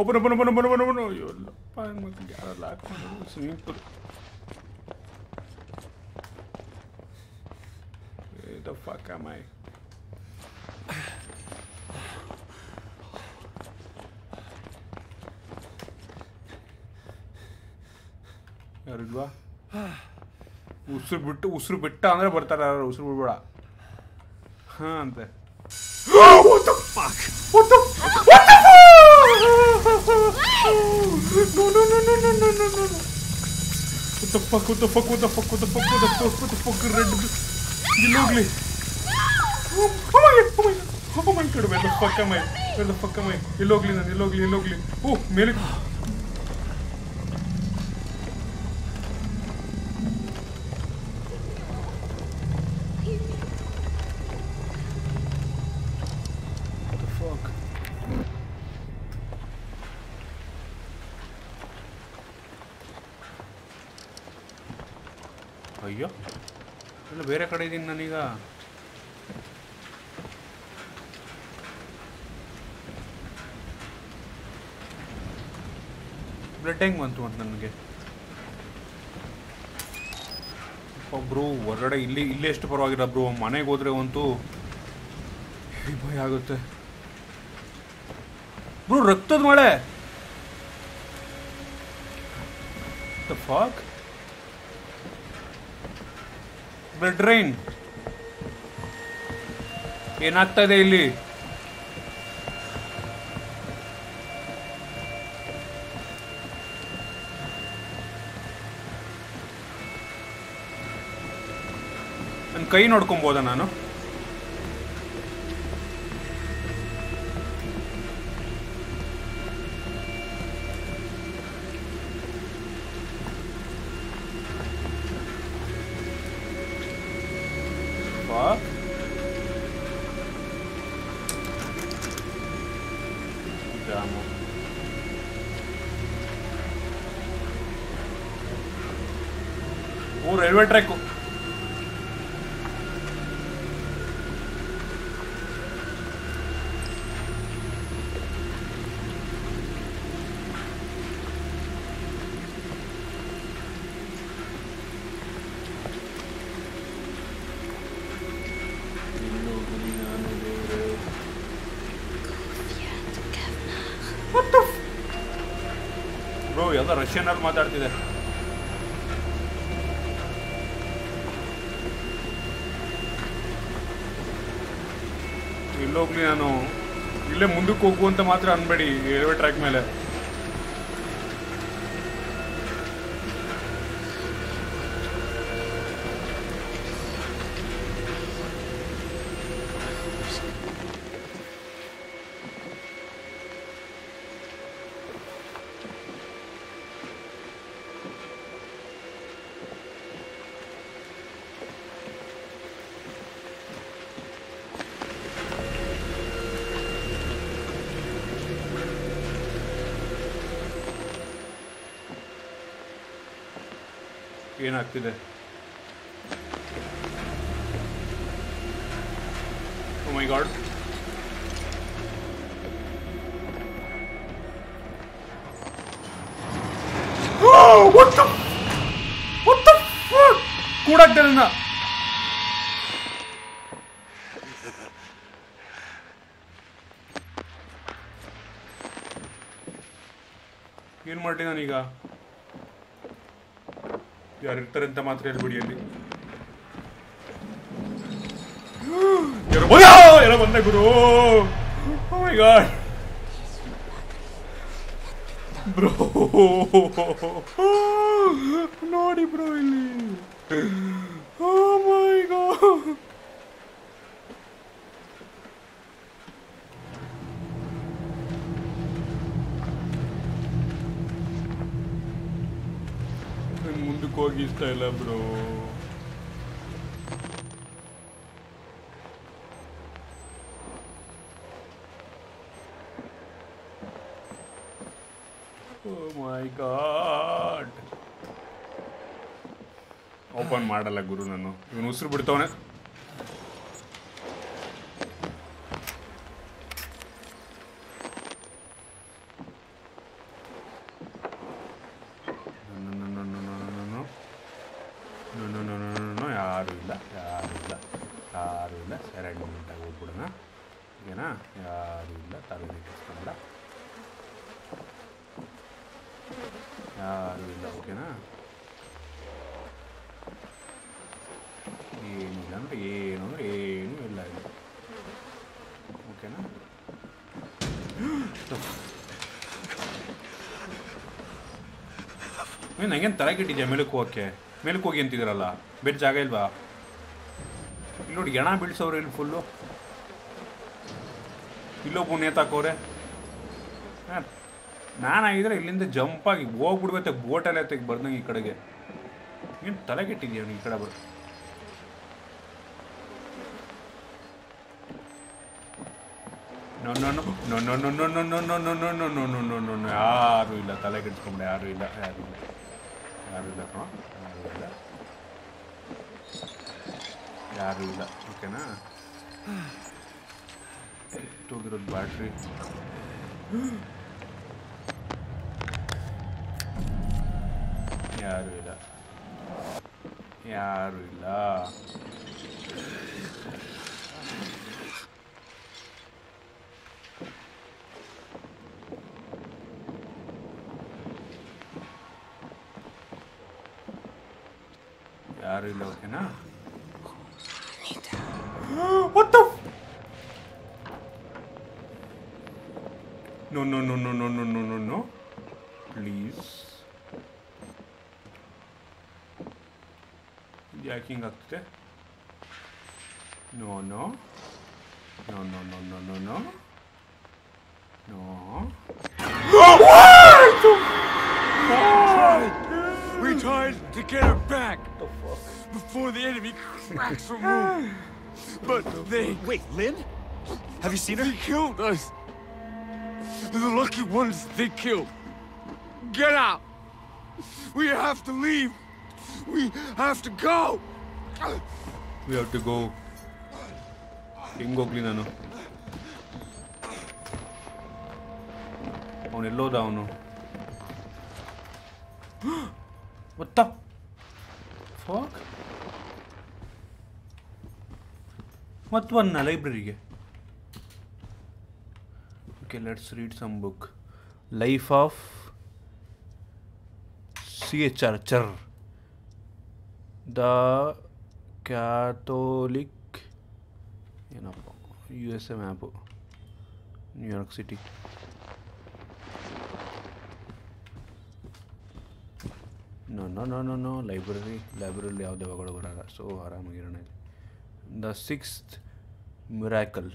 Open, open, open, open, open, open. open, open, open, open, open, open, open, open, open, open, open, open, open, open, ಯಾರಿಲ್ವಾ ಉಸಿರು ಬಿಟ್ಟು ಉಸಿರು ಬಿಟ್ಟ ಅಂದ್ರೆ ಬರ್ತಾರೆ ಯಾರು ಉಸಿರು ಬಿಡ್ಬೇಡ ಹಾಂ ಅಂತೆ What the fuck? What the Nu, nu, nu, nu, nu, nu, nu, nu, nu. What the fuck, what the fuck, what the fuck, what the fuck, what the fuck, what the fuck, red, the ugly. Oh, oh my god, oh my god, oh my god, where the fuck am I? Where the fuck am I? You're ugly, man, you're ugly, you're ugly. Oh, Malik. ನಾನೀಗ blood ಹೆಂಗ್ ಬಂತು ಅಂತ ನನಗೆ. Bro ಹೊರಗಡೆ ಇಲ್ಲಿ ಇಲ್ಲಿ ಎಷ್ಟು ಪರವಾಗಿಲ್ಲ ಬ್ರೋ. ಮನೆಗೆ ಹೋದ್ರೆ ಅಂತೂ ಭಯ ಆಗುತ್ತೆ. ಬ್ರೋ, ರಕ್ತದ ಮಳೆ. ಫಾಕ್ ಬ್ಲಡ್ ಏನಾಗ್ತದೆ ಇಲ್ಲಿ? ನನ್ನ ಕೈ ನೋಡ್ಕೊಬೋದ ನಾನು? ಬ್ರೋ ರಷ್ಯನ್ ಅಲ್ಲಿ ಮಾತಾಡ್ತಿದೆ ಇಲ್ಲೋಗ್ಲಿ ನಾನು ಇಲ್ಲೇ ಮುಂದಕ್ಕೆ ಹೋಗು ಅಂತ ಮಾತ್ರ ಅನ್ಬೇಡಿ ರೈಲ್ವೆ ಟ್ರ್ಯಾಕ್ ಮೇಲೆ ಏನಾಗ್ತಿದೆ? ಮೈ ಗಾಡ್ ಕೂಡಾಗ್ತಾ ನನ್ನ ಏನ್ ಮಾಡ್ತೀನಿ ನಾನೀಗ ಯಾರು ಇರ್ತಾರೆ ಅಂತ ಮಾತ್ರ ಹೇಳ್ಬಿಡಿ ಅಲ್ಲಿ. ಯಾರೋ ಬಂದ ಯಾರೋ ಬಂದ ಗುರು? My God. ಬ್ರೋ, ನೋಡಿ ಬ್ರೋ ಇಲ್ಲಿ. Oh my God. ಇಷ್ಟ ಇಲ್ಲ ಬ್ರೋ ಮೈ ಗಾಡ್ ಓಪನ್ ಮಾಡಲ್ಲ ಗುರು ನಾನು. ಇವನು ಉಸಿರು ಬಿಡ್ತವನೆ. ನೀನು ಹಂಗೇನು ತಲೆ ಕೆಟ್ಟಿದ್ಯಾ ಮೇಲಕ್ಕೆ ಹೋಗೋಕ್ಕೆ ಮೇಲಕ್ಕೆ ಹೋಗಿ ಅಂತಿದ್ದೀರಲ್ಲ ಬೇರೆ ಜಾಗ ಇಲ್ವಾ ಇಲ್ಲಿ ನೋಡಿ ಹೆಣ ಬೀಳ್ಸೋರು ಇಲ್ಲಿ ಫುಲ್ಲು ಇಲ್ಲೊಬ್ಬ ನೇತಾಕೋರೆ ಹಾಂ ನಾನಾಗಿದ್ದರೆ ಇಲ್ಲಿಂದ ಜಂಪಾಗಿ ಹೋಗ್ಬಿಡ್ಬೇಕು ಬೋಟಲ್ಲೇ ತೆಗೆ ಬರ್ದಂಗೆ ಈ ಕಡೆಗೆ ಏನು ತಲೆ ಕೆಟ್ಟಿದ್ಯಾ ಈ ಕಡೆ ಬರ್ ಯಾರು ಇಲ್ಲ ತಲೆ ಕೆಡ್ಸ್ಕೊಂಬಿಡ ಯಾರು ಇಲ್ಲ ಯಾರು ಇಲ್ಲ ಯಾರು ಇಲ್ಲ ಕಣ ಯಾರು ಇಲ್ಲ ಯಾರು ಇಲ್ಲ ಓಕೆನಾ ಹೋಗಿರೋದು ಬ್ಯಾಟ್ರಿ ಯಾರು ಇಲ್ಲ ಯಾರು ಇಲ್ಲ सारे लोग है ना What the? No, no, no, no, no, no, no, no, no. Please. Yakin attı. No, no. No, no, no, no, no, no. No. What? Oh, we tried to get her back. The fuck? before the enemy cracks the room. But they... Wait, Lynn? Have you seen her? They killed us. The lucky ones they killed. Get out. We have to leave. We have to go. We have to go. ఇంకొకలి నన్ను అవును ఎల్లోదా What the fuck? मत one library okay let's read some book life of C H R church the Catholic USA map New York city no no no no no library ಲೈಬ್ರರಿಲಿ ಯಾವುದೇ सो आराम so ಆರಾಮಾಗಿರೋಣ the sixth miracle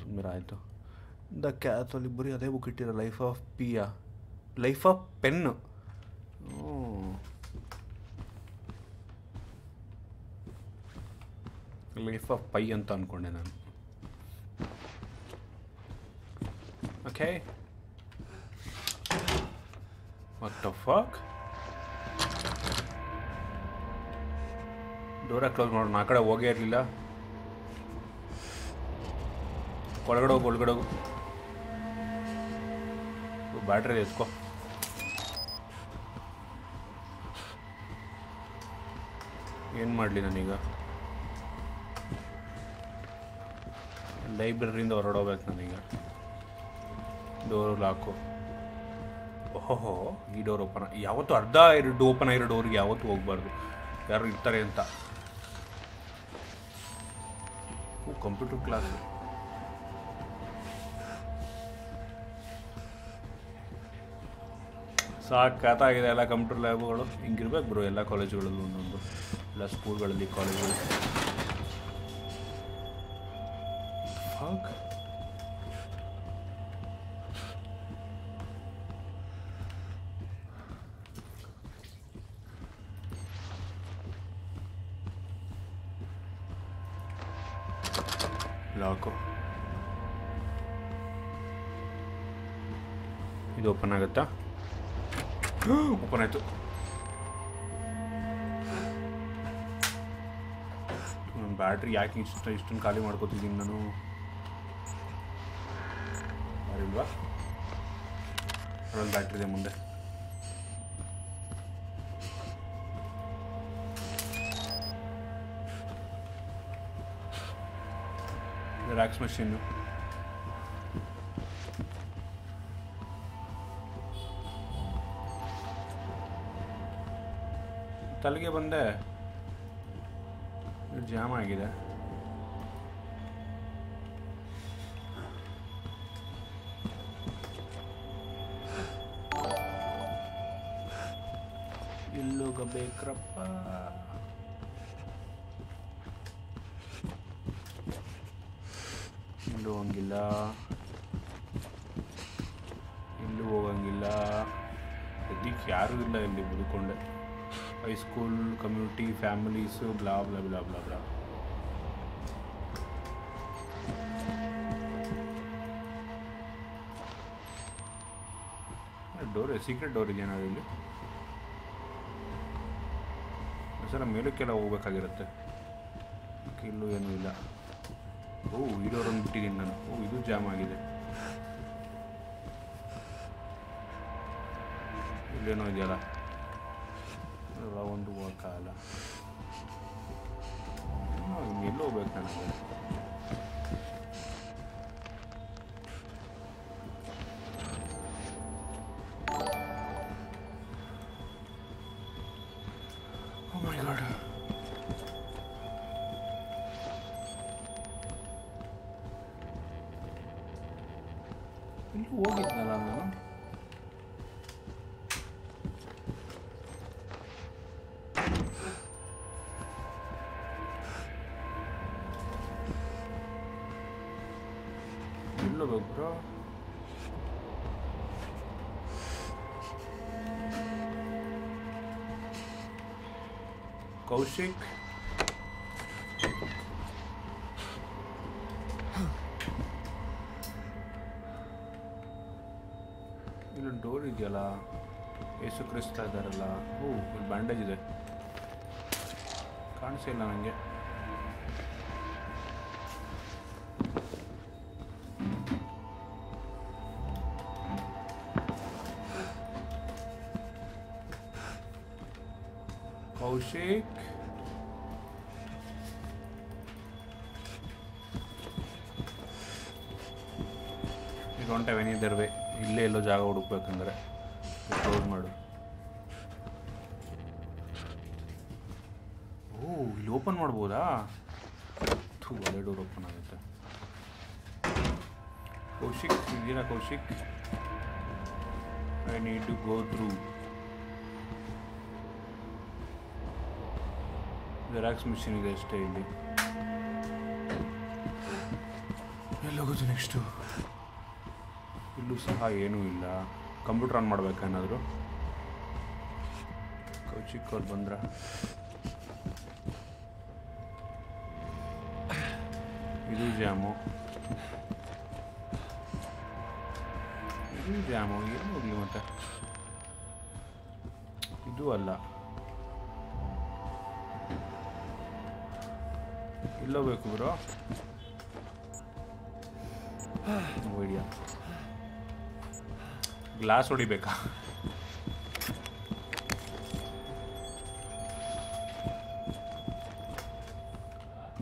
ಸುಮ್ಮನೆ ಆಯಿತು the Catholic ಬರೀ ಅದೇ book ಇಟ್ಟಿರೋ life of ಪಿಯಾ life of pen life of Pi ಅಂತ ಅಂದ್ಕೊಂಡೆ ನಾನು. Okay what the fuck door close ಮಾಡೋಣ. ಆ ಕಡೆ ಹೋಗೇ ಇರಲಿಲ್ಲ. ಒಳಗಡೆ ಹೋಗು ಒಳಗಡೆ ಹೋಗು. ಬ್ಯಾಟ್ರಿ ಎತ್ಕೋ. ಏನು ಮಾಡಲಿ ನಾನೀಗ? ಲೈಬ್ರರಿಯಿಂದ ಹೊರಡೋಗ್ಬೇಕು ನಾನೀಗ. ಡೋರು ಲಾಕು ಓಹೋ, ಈ ಡೋರ್ ಓಪನ್ ಯಾವತ್ತು ಅರ್ಧ ಎರಡು ಓಪನ್ ಆಗಿರೋ ಡೋರಿಗೆ ಯಾವತ್ತೂ ಹೋಗ್ಬಾರ್ದು. ಯಾರು ಇರ್ತಾರೆ ಅಂತ. ಕಂಪ್ಯೂಟರ್ ಕ್ಲಾಸ್ ಸಾಕಾಗಿದೆ ಎಲ್ಲ ಕಂಪ್ಯೂಟರ್ ಲ್ಯಾಬ್ಗಳು ಹಿಂಗಿರ್ಬೇಕು ಬ್ರೋ ಎಲ್ಲ ಕಾಲೇಜುಗಳಲ್ಲೂ ಒಂದೊಂದು ಎಲ್ಲ ಸ್ಕೂಲ್ಗಳಲ್ಲಿ ಕಾಲೇಜುಗಳು ಬ್ಯಾಟ್ರಿ ಯಾಕೆ ಇಷ್ಟ ಇಷ್ಟನ್ನು ಖಾಲಿ ಮಾಡ್ಕೋತಿದ್ದೀನಿ ನಾನು? ಬ್ಯಾಟ್ರಿ ಇದೆ ಮುಂದೆ. ರ್ಯಾಕ್ಸ್ ಮೆಷಿನ್ನು ತಲೆಗೆ ಬಂದೆ. ಜಾಮ್ ಆಗಿದೆ. ಇಲ್ಲೋಗಬೇಕ್ರಪ್ಪ ಇಲ್ಲೂ ಹೋಗಂಗಿಲ್ಲ. ಇಲ್ಲೂ ಹೋಗಂಗಿಲ್ಲ. ಅದಕ್ಕೆ ಯಾರು ಇಲ್ಲ ಇಲ್ಲಿ ಬದುಕೊಂಡೆ high school community families blah blah blah blah blah. Door secret door ಇದೆಯೇನಾದ್ರು ಇಲ್ಲಿ? ಸರ ಮೇಲಕ್ಕೆಲ್ಲ ಹೋಗ್ಬೇಕಾಗಿರುತ್ತೆ. ಇಲ್ಲೂ ಏನೂ ಇಲ್ಲ. ಓ ಈ ಬಿಟ್ಟಿದ್ದೀನಿ ನಾನು. ಓ, ಇದು ಜಾಮ್ ಆಗಿದೆ. ಇಲ್ಲೇನೋ ಇದೆಯಲ್ಲ? ಒಂದು ಹೋಗಕ್ಕಾಗಲ್ಲ ಇನ್ನೆಲ್ಲೋ ಹೋಗ್ಬೇಕು ಕೌಶಿಕ್ ಇಲ್ಲೊಂದು ಡೋರ್ ಇದೆಯಲ್ಲ? ಯೇಸು ಕ್ರಿಸ್ತ ಇದ್ದಾರಲ್ಲ. ಓ ಇಲ್ಲಿ ಬ್ಯಾಂಡೇಜ್ ಇದೆ. ಕಾಣಿಸೇ ಇಲ್ಲ ನನಗೆ Kaushik you don't have any other way ಇಲ್ಲೇ ಎಲ್ಲೋ ಜಾಗ ಹುಡುಕ್ಬೇಕಂದ್ರೆ ಕ್ಲೋಸ್ ಮಾಡು. ಓ, ಇಲ್ಲಿ ಓಪನ್ ಮಾಡ್ಬೋದಾ? ಥೂ, ಒಳ್ಳೆ ಡೋರ್ ಓಪನ್ ಆಗುತ್ತೆ. ಕೌಶಿಕ್ ಇದೀರಾ Kaushik I need to go through Xerox machine ಇದೆ ಅಷ್ಟೇ ಇಲ್ಲಿ. ಎಲ್ಲೋಗೋದು ನೆಕ್ಸ್ಟು ಇಲ್ಲೂ ಸಹ ಏನೂ ಇಲ್ಲ. ಕಂಪ್ಯೂಟರ್ ಆನ್ ಮಾಡ್ಬೇಕೇನಾದರೂ ಕೌಚಿಕ್ಕವ್ರು ಬಂದ್ರ. ಇದು ಜಾಮು ಇದು ಜಾಮು ಏನು ಹೋಗ್ಲಿ ಮತ್ತೆ? ಇದು ಅಲ್ಲ. ಇಲ್ಲೋಗ್ಬೇಕು ಬ್ರೋ ಐಡಿಯಾ ಗ್ಲಾಸ್ ಹೊಡಿಬೇಕಾ?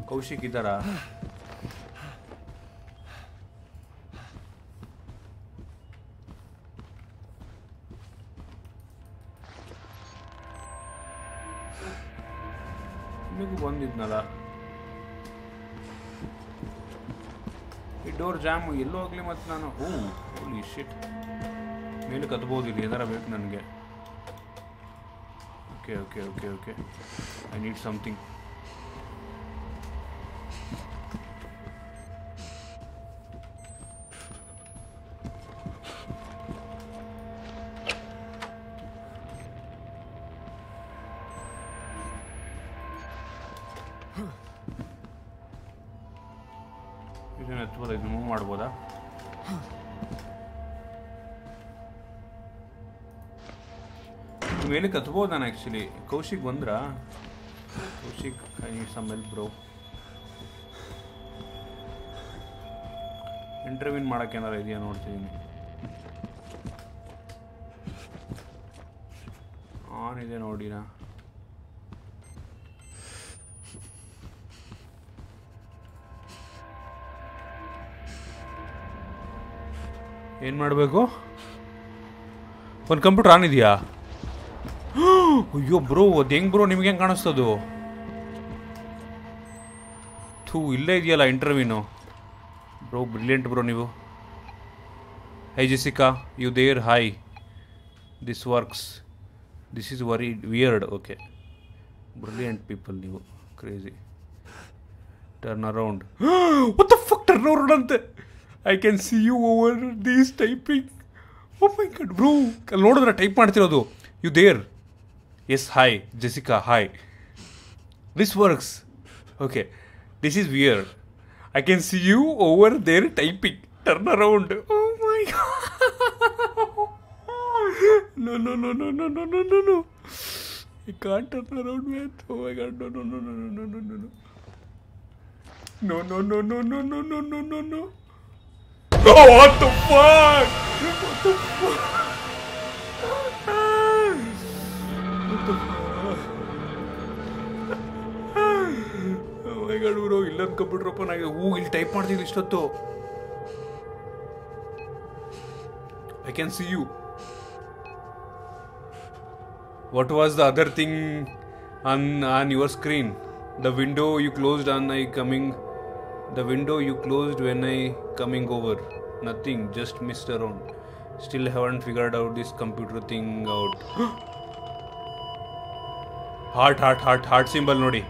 ಕೌಶಿಕ್ ಇದ್ದಾರಾ? ಜಾಮು ಎಲ್ಲೋ ಹೋಗ್ಲಿ ಮತ್ತೆ ನಾನು. ಓ ಹೋಲಿ ಶಿಟ್ ಮೇಲೆ ಕತ್ಬೋದು ಇಲ್ಲಿ ಏನಾರ ಬೇಕು ನನಗೆ? Okay okay okay okay I need something ಇದನ್ನ ಎತ್ಬೋದಾ ಇದನ್ನ ಮೂವ್ ಮಾಡ್ಬೋದಾ? ಮೇಲೆ ಕತ್ಬೋದು ನಾನು ಆ್ಯಕ್ಚುಲಿ ಕೌಶಿಕ್ ಬಂದ್ರಾ? ಕೌಶಿಕ್ ಐ ಸಮ್ ಬ್ರೋ ಇಂಟರ್ವ್ಯೂನ್ ಮಾಡೋಕೆ ಏನಾರ ಇದೆಯಾ ನೋಡ್ತಿದ್ದೀನಿ ಆನ್ ಇದೆ ನೋಡಿನಾ ಏನು ಮಾಡಬೇಕು? ಒಂದು ಕಂಪ್ಯೂಟರ್ ಆನ್ ಇದೆಯಾ? ಅಯ್ಯೋ ಬ್ರೋ, ಅದು ಹೆಂಗೆ ಬ್ರೋ ನಿಮ್ಗೆ ಹೆಂಗೆ ಕಾಣಿಸ್ತದು? ಥೂ, ಇಲ್ಲೇ ಇದೆಯಲ್ಲ ಇಂಟರ್ವ್ಯೂನು ಬ್ರೋ ಬ್ರಿಲಿಯಂಟ್ ಬ್ರೋ ನೀವು. Hi Jessica you there hi this works this is very weird okay brilliant people ನೀವು. Crazy turn around fuck turn around ಅಂತೆ. I can see you over these typing oh my God bro ಅಲ್ಲಿ ನೋಡಿದ್ರೆ type ಮಾಡ್ತಿರೋದು you there yes hi Jessica hi this works okay this is weird I can see you over there typing turn around oh my no no no no no no no no no I can't turn around man oh my god no no no no no no no no no no no no no no no no no no no Oh, what the fuck? What the fuck? What the fuck? Oh my god, bro, ಇಲ್ಲೊಂದು computer open ಆಗಿದೆ ಹೂ ಇಲ್ಲಿ type ಮಾಡ್ತಿದ್ವಿ ಇಷ್ಟೊತ್ತು I can see you what was the other thing on on your screen the window you closed on i coming the window you closed when i coming over Nothing, just missed around. Still haven't figured out this computer thing out. heart, heart, heart, heart symbol, Nodi.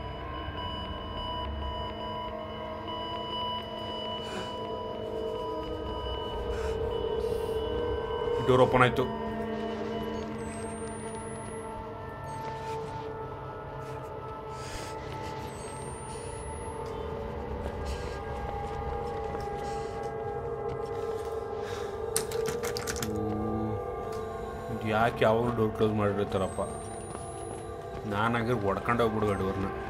Door open, I took. ಯಾಕೆ ಯಾವಾಗ door close ಮಾಡಿರ್ತಾರಪ್ಪ? ನಾನಾಗಿ ಹೊಡ್ಕೊಂಡು ಹೋಗ್ಬಿಡುವೆ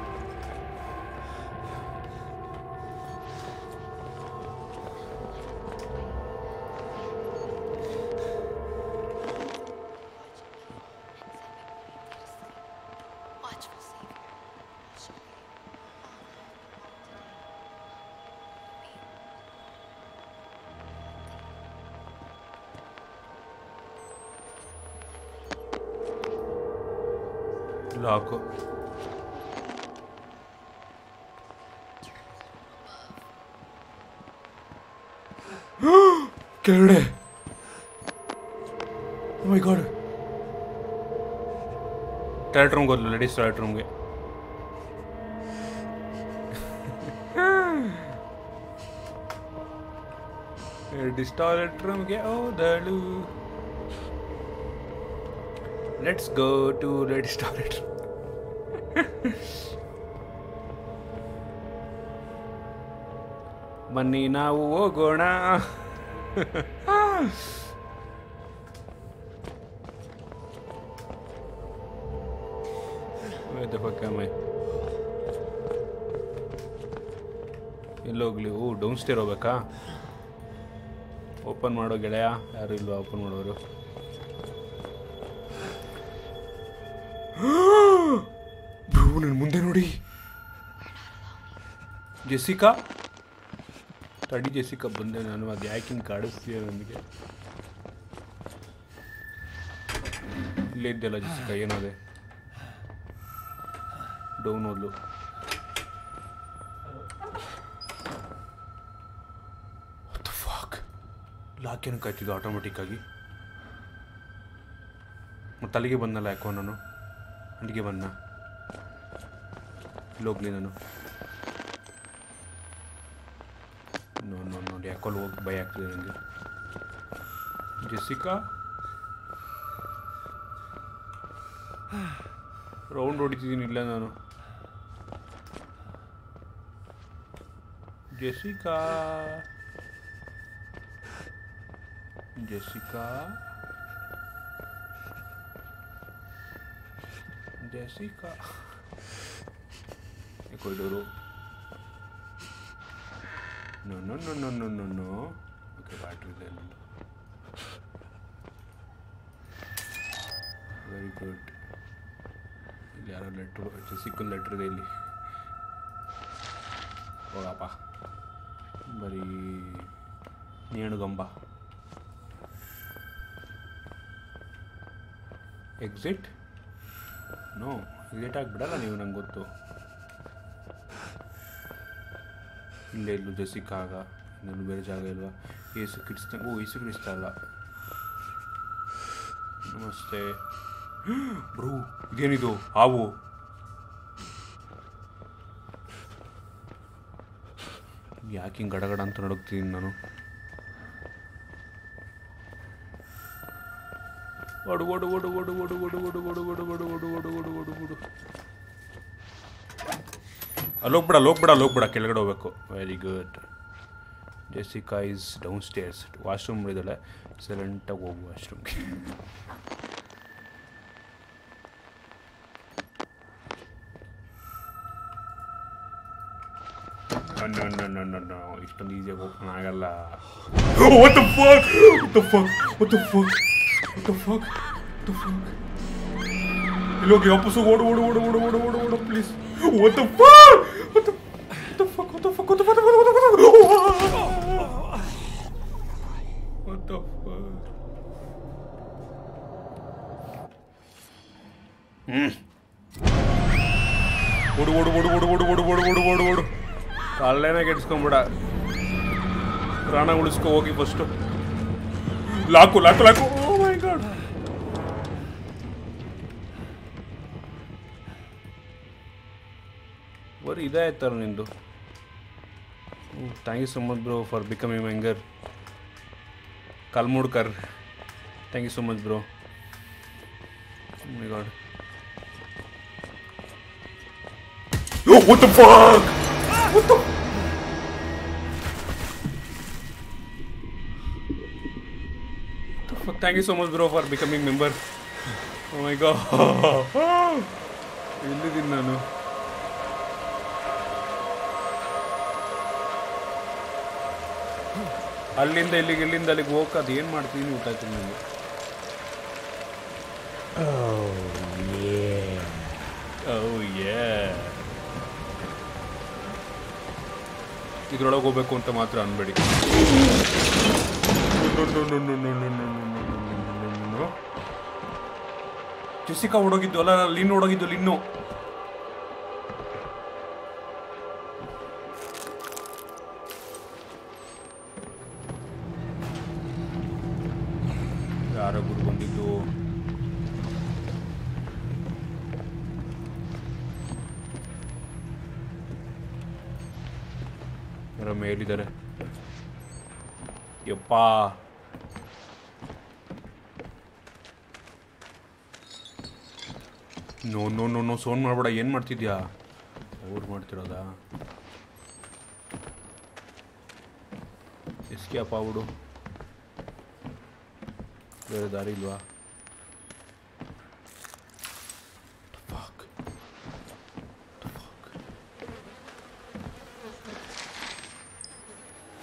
toilet room खोल लो ladies toilet room के ladies toilet room के ओ दलू let's go to ladies toilet ಬನ್ನಿ ನಾವು ಹೋಗೋಣ ಹೋಗ್ಬೇಕಾ ಓಪನ್ ಮಾಡೋ ಗೆಳೆಯ, ಯಾರು ಇಲ್ವಾ ಓಪನ್ ಮಾಡೋರು? ನನ್ನ ಮುಂದೆ ನೋಡಿ. ಜೆಸಿಕಾ ತಡಿ ಜೆಸಿಕಾ ಬಂದೆ ನಾನು, ಅದು ಯಾಕೆ ಕಾಡಿಸ್ತೀಯ ನನಗೆ? ಇಲ್ಲೇ ಇದ್ದಲ್ಲ ಜೆಸಿಕಾ ಏನದೆ ಡೌನ್ ಹೋದ್ಲು ಫಾಕ್ ಲಾಕ್ ಏನಕ್ಕೆ ಆಯ್ತಿದ್ದು ಆಟೋಮೆಟಿಕ್ಕಾಗಿ ಮತ್ತು ಅಲ್ಲಿಗೆ ಬಂದಲ್ಲ ಯಾಕೋ ನಾನು? ಅಲ್ಲಿಗೆ ಬಂದ ಇಲ್ಲೋಗ್ಲಿ ನಾನು. ನೋಡಿ ನೋಡಿ ಯಾಕೋ ಹೋಗಿ ಭಯ ಆಗ್ತಿದೆ ನನಗೆ ಜೆಸಿಕಾ ರೌಂಡ್ ಹೊಡಿತಿದ್ದೀನಿ, ಇಲ್ಲ ನಾನು. Jessica Jessica. Jessica. Ecco il loro. No, no, no, no, no, no, no. Ok, vai to them. Very good ಇಲ್ಲಿ ಯಾರೋ ಲೆಟ್ರ್ ಸಿಕ್ಕ ಲೆಟ್ರ್ ಇದೆ ಇಲ್ಲಿ ಹೋಗಪ್ಪ ಬರೀ ನೇಣುಗಂಬ ಎಕ್ಸಿಟ್ ನೋ ಎಕ್ಸಿಟ್ ಆಗಿಬಿಡಲ್ಲ ನೀವು, ನಂಗೆ ಗೊತ್ತು. ಇಲ್ಲೇ ಇಲ್ಲೂ ಜೆಸಿಕಾ ಆಗ ಇನ್ನೊಂದು ಬೇರೆ ಜಾಗ ಇಲ್ವಾ? ಏಸು ಕಿಡಿಸ್ತಾ ಓ, ಏಸು ಕಿಡಿಸ್ತಾ ಇಲ್ಲ ನಮಸ್ತೆ. ಬ್ರೂ, ಇದೇನಿದು? ಹಾವು. ಯಾಕೆ ಹಿಂಗೆ ಗಡಗಡ ಅಂತ ನಡುಗ್ತೀನಿ ನಾನು? ಓಡು ಓಡು ಓಡು ಓಡು ಓಡು ಓಡು ಓಡು ಓಡು ಓಡು ಓಡು ಓಡು ಓಡು ಓಡು ಓಡು ಓಡು ಅಲ್ಲೋಗ್ಬಿಡ ಅಲ್ಲೋಗ್ಬಿಡ ಅಲ್ಲೋಗ್ಬಿಡ ಕೆಳಗಡೆ ಹೋಗ್ಬೇಕು very good Jessica is downstairs washroom ಇದ್ದಾಳೆ ಸೈಲೆಂಟಾಗಿ ಹೋಗು ವಾಶ್ರೂಮ್ಗೆ ಇಷ್ಟೊಂದು ಈಸಿಯಾಗಿ ಓಪನ್ ಆಗಲ್ಲ What the fuck? What the fuck? What the fuck? What the fuck? What the fuck? ಇಲ್ಲೋಗಿ ವಾಪಸ್ಸು ಓಡು ಓಡು ಓಡು ಓಡು ಓಡು ಓಡು ಓಡು please What the fuck? What the What the fuck? What the fuck? What the fuck? What the fuck? What the fuck? What the fuck? ಹ್ಮ್ ಓಡು ಓಡು ಓಡು ಓಡು ಓಡು ಓಡು ಓಡು ಓಡು ಓಡು ಓಡು ಕಾಲೇನ ಕೆಡ್ಸ್ಕೊಂಬಿಡ ಪ್ರಾಣ ಉಳಿಸ್ಕೊ ಹೋಗಿ ಫಸ್ಟು ಲಾಕು ಲಾಕು ಲಾಕು ಓ ಮೈ ಗಾಡ್ ಇದೇ ಆಯ್ತಲ್ಲ ನಿಂದು thank you so much bro for becoming ಮೆಂಗರ್ ಕಲ್ಮೂಡ್ಕರ್ thank you so much bro my God Oh, what the fuck? What the? What the fuck? Thank you so much, bro, for becoming member. Oh my god. ಎಲ್ಲಿದ್ದೀನಿ ನಾನು ಅಲ್ಲಿಂದ ಇಲ್ಲಿಗೆ ಇಲ್ಲಿಂದ ಅಲ್ಲಿಗೆ ಹೋಗಕ್ಕೆ ಅದು ಏನು ಮಾಡ್ತೀನಿ ಗೊತ್ತಾಯ್ತು Oh yeah. ಇದ್ರೊಳಗೆ ಹೋಗ್ಬೇಕು ಅಂತ ಮಾತ್ರ ಅನ್ಬೇಡಿ ಜೆಸಿಕಾ ಓಡೋಗಿದ್ದು ಅಲ್ಲ ಲಿನ್ ಓಡೋಗಿದ್ದು ಲಿನ್ನು ಯಪ್ಪಾ ನೋ ನೋ ನೋ ನೋ ಸೋನ್ ಮಾಡ್ಬೇಡ, ಏನು ಮಾಡ್ತಿದ್ಯಾ? ಅವ್ರು ಮಾಡ್ತಿರೋದಾ? ಎಸ್ಕೆ ಅಪ್ಪ ಬಿಡು ಬೇರೆ ದಾರಿ ಇಲ್ವಾ?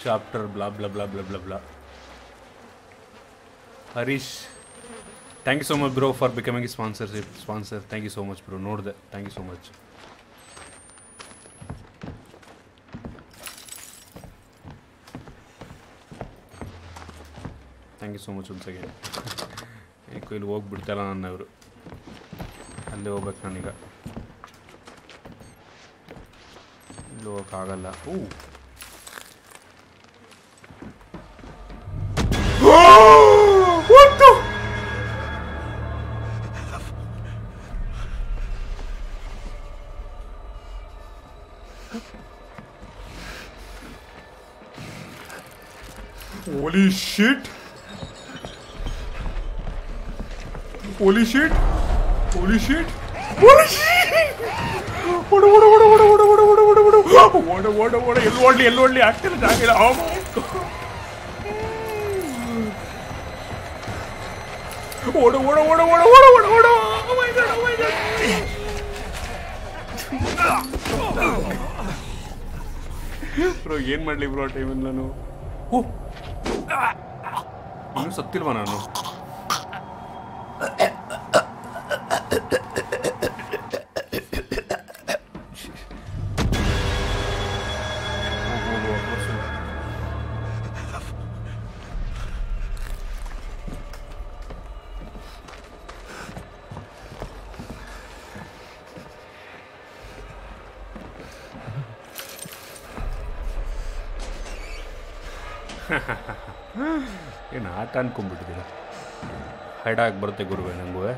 chapter blah blah blah blah blah blah Harish thank you so much bro for becoming a sponsorship sponsor thank you so much bro note that thank you so much thank you so much once again ಯಾಕೋ ಇಲ್ಲಿ ಹೋಗ್ಬಿಡ್ತಲ್ಲ ನನ್ನವರು ಅಲ್ಲೇ ಹೋಗ್ಬೇಕು ನಾನೀಗ ಇಲ್ಲಿ ಹೋಗೋಕ್ಕಾಗಲ್ಲ ಓ Holy shit! Holy shit! Holy shit! Holy shit! ಓಡು ಓಡು ಓಡು ಓಡು ಓಡು ಓಡು ಓಡು ಓಡು ಓಡು ಓಡು ಓಡು ಓಡು ಎಲ್ಲಿ ಓಡ್ಲಿ ಎಲ್ಲಿ ಓಡ್ಲಿ ಆಗ್ತಿಲ್ಲ ಜಾಗ ಇಲ್ಲ Oh my God. ಓಡು ಓಡು ಓಡು ಓಡು ಓಡು ಓಡು ಓಡು Oh my God, oh my God. Bro ಏನು ಮಾಡಲಿ ಬ್ರೋ ಟೈಮಲ್ಲಿ ನಾನು ಓ Vamos a tirar banano. ಏನು ಆಟ ಅನ್ಕೊಂಡ್ಬಿಟ್ಟಿದ್ದೀರ ಹೈಡಾಗಿ ಬರುತ್ತೆ ಗುರುವೆ ನಂಗುವೆ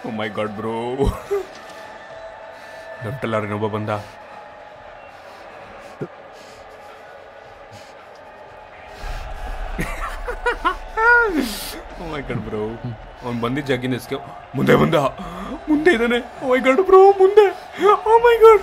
ಓ ಮೈ ಗಾಡ್ ಬ್ರೋ ಲೆಫ್ಟಲ್ಲಾರ ಇನ್ನೊಬ್ಬ ಬಂದ? ಮೈ ಗಾಡ್ ಬ್ರೋ ಅವ್ನು ಬಂದಿದ್ದ ಜಗ್ಗಿನ ಮುಂದೆ ಮುಂದೆ ಮುಂದೆ ಇದ್ದಾನೆ. ಓ ಮೈ ಗಾಡ್ ಬ್ರೋ ಮುಂದೆ. ಓ my God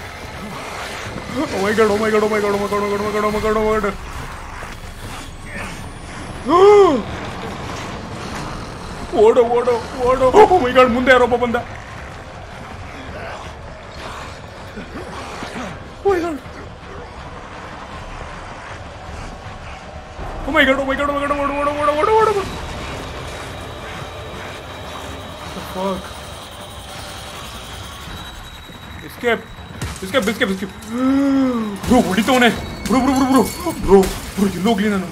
Oh my god, oh my god, oh my god, oh my god, oh my god, oh my god, oh my god, oh my god. ಓಡು ಓಡು ಓಡು ಓ ಮೈ ಗಾಡ್ ಮುಂದೆ ಯಾರೊಬ್ಬ ಬಂದ Oh my god. Oh my god, oh my god, oh my god, ಓಡು ಓಡು ಓಡು ಓಡು ಓಡು ಓಡು The fuck? Escape. Escape, ನಾನು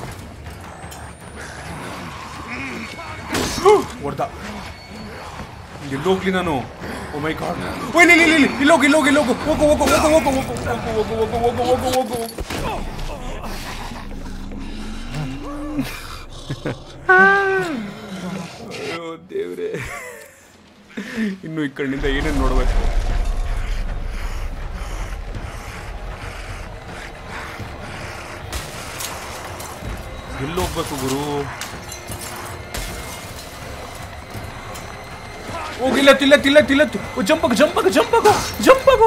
ಹೊಡ್ದ ಎಲ್ಲೋಗ್ಲಿ ನಾನು ಓ ಮೈ ಗಾಡ್ ಇಲ್ಲಿ ಇಲ್ಲಿ ಇಲ್ಲಿ ಇಲ್ಲೋಗು ಇಲ್ಲೋಗು ಇಲ್ಲೋಗು ಹೋಗು ಹೋಗು ಹೋಗು ಹೋಗು ಹೋಗು ಹೋಗು ಹೋಗು ಹೋಗು ಹೋಗು ಹೋಗು ಅಯ್ಯೋ ದೇವ್ರೆ ಇನ್ನು ಈ ಕಣ್ಣಿಂದ ಏನೇನು ನೋಡ್ಬೇಕು ಎಲ್ಲಿ ಹೋಗ್ಬೇಕು ಗುರು ಹೋಗಿಲ್ಲ ತಿಲ್ಲ ತಿಲ್ಲ ತಿಲ್ಲ ಜಂಪಕ್ ಜಂಪಕ್ ಜಂಪಕ್ ಜಂಪಕ್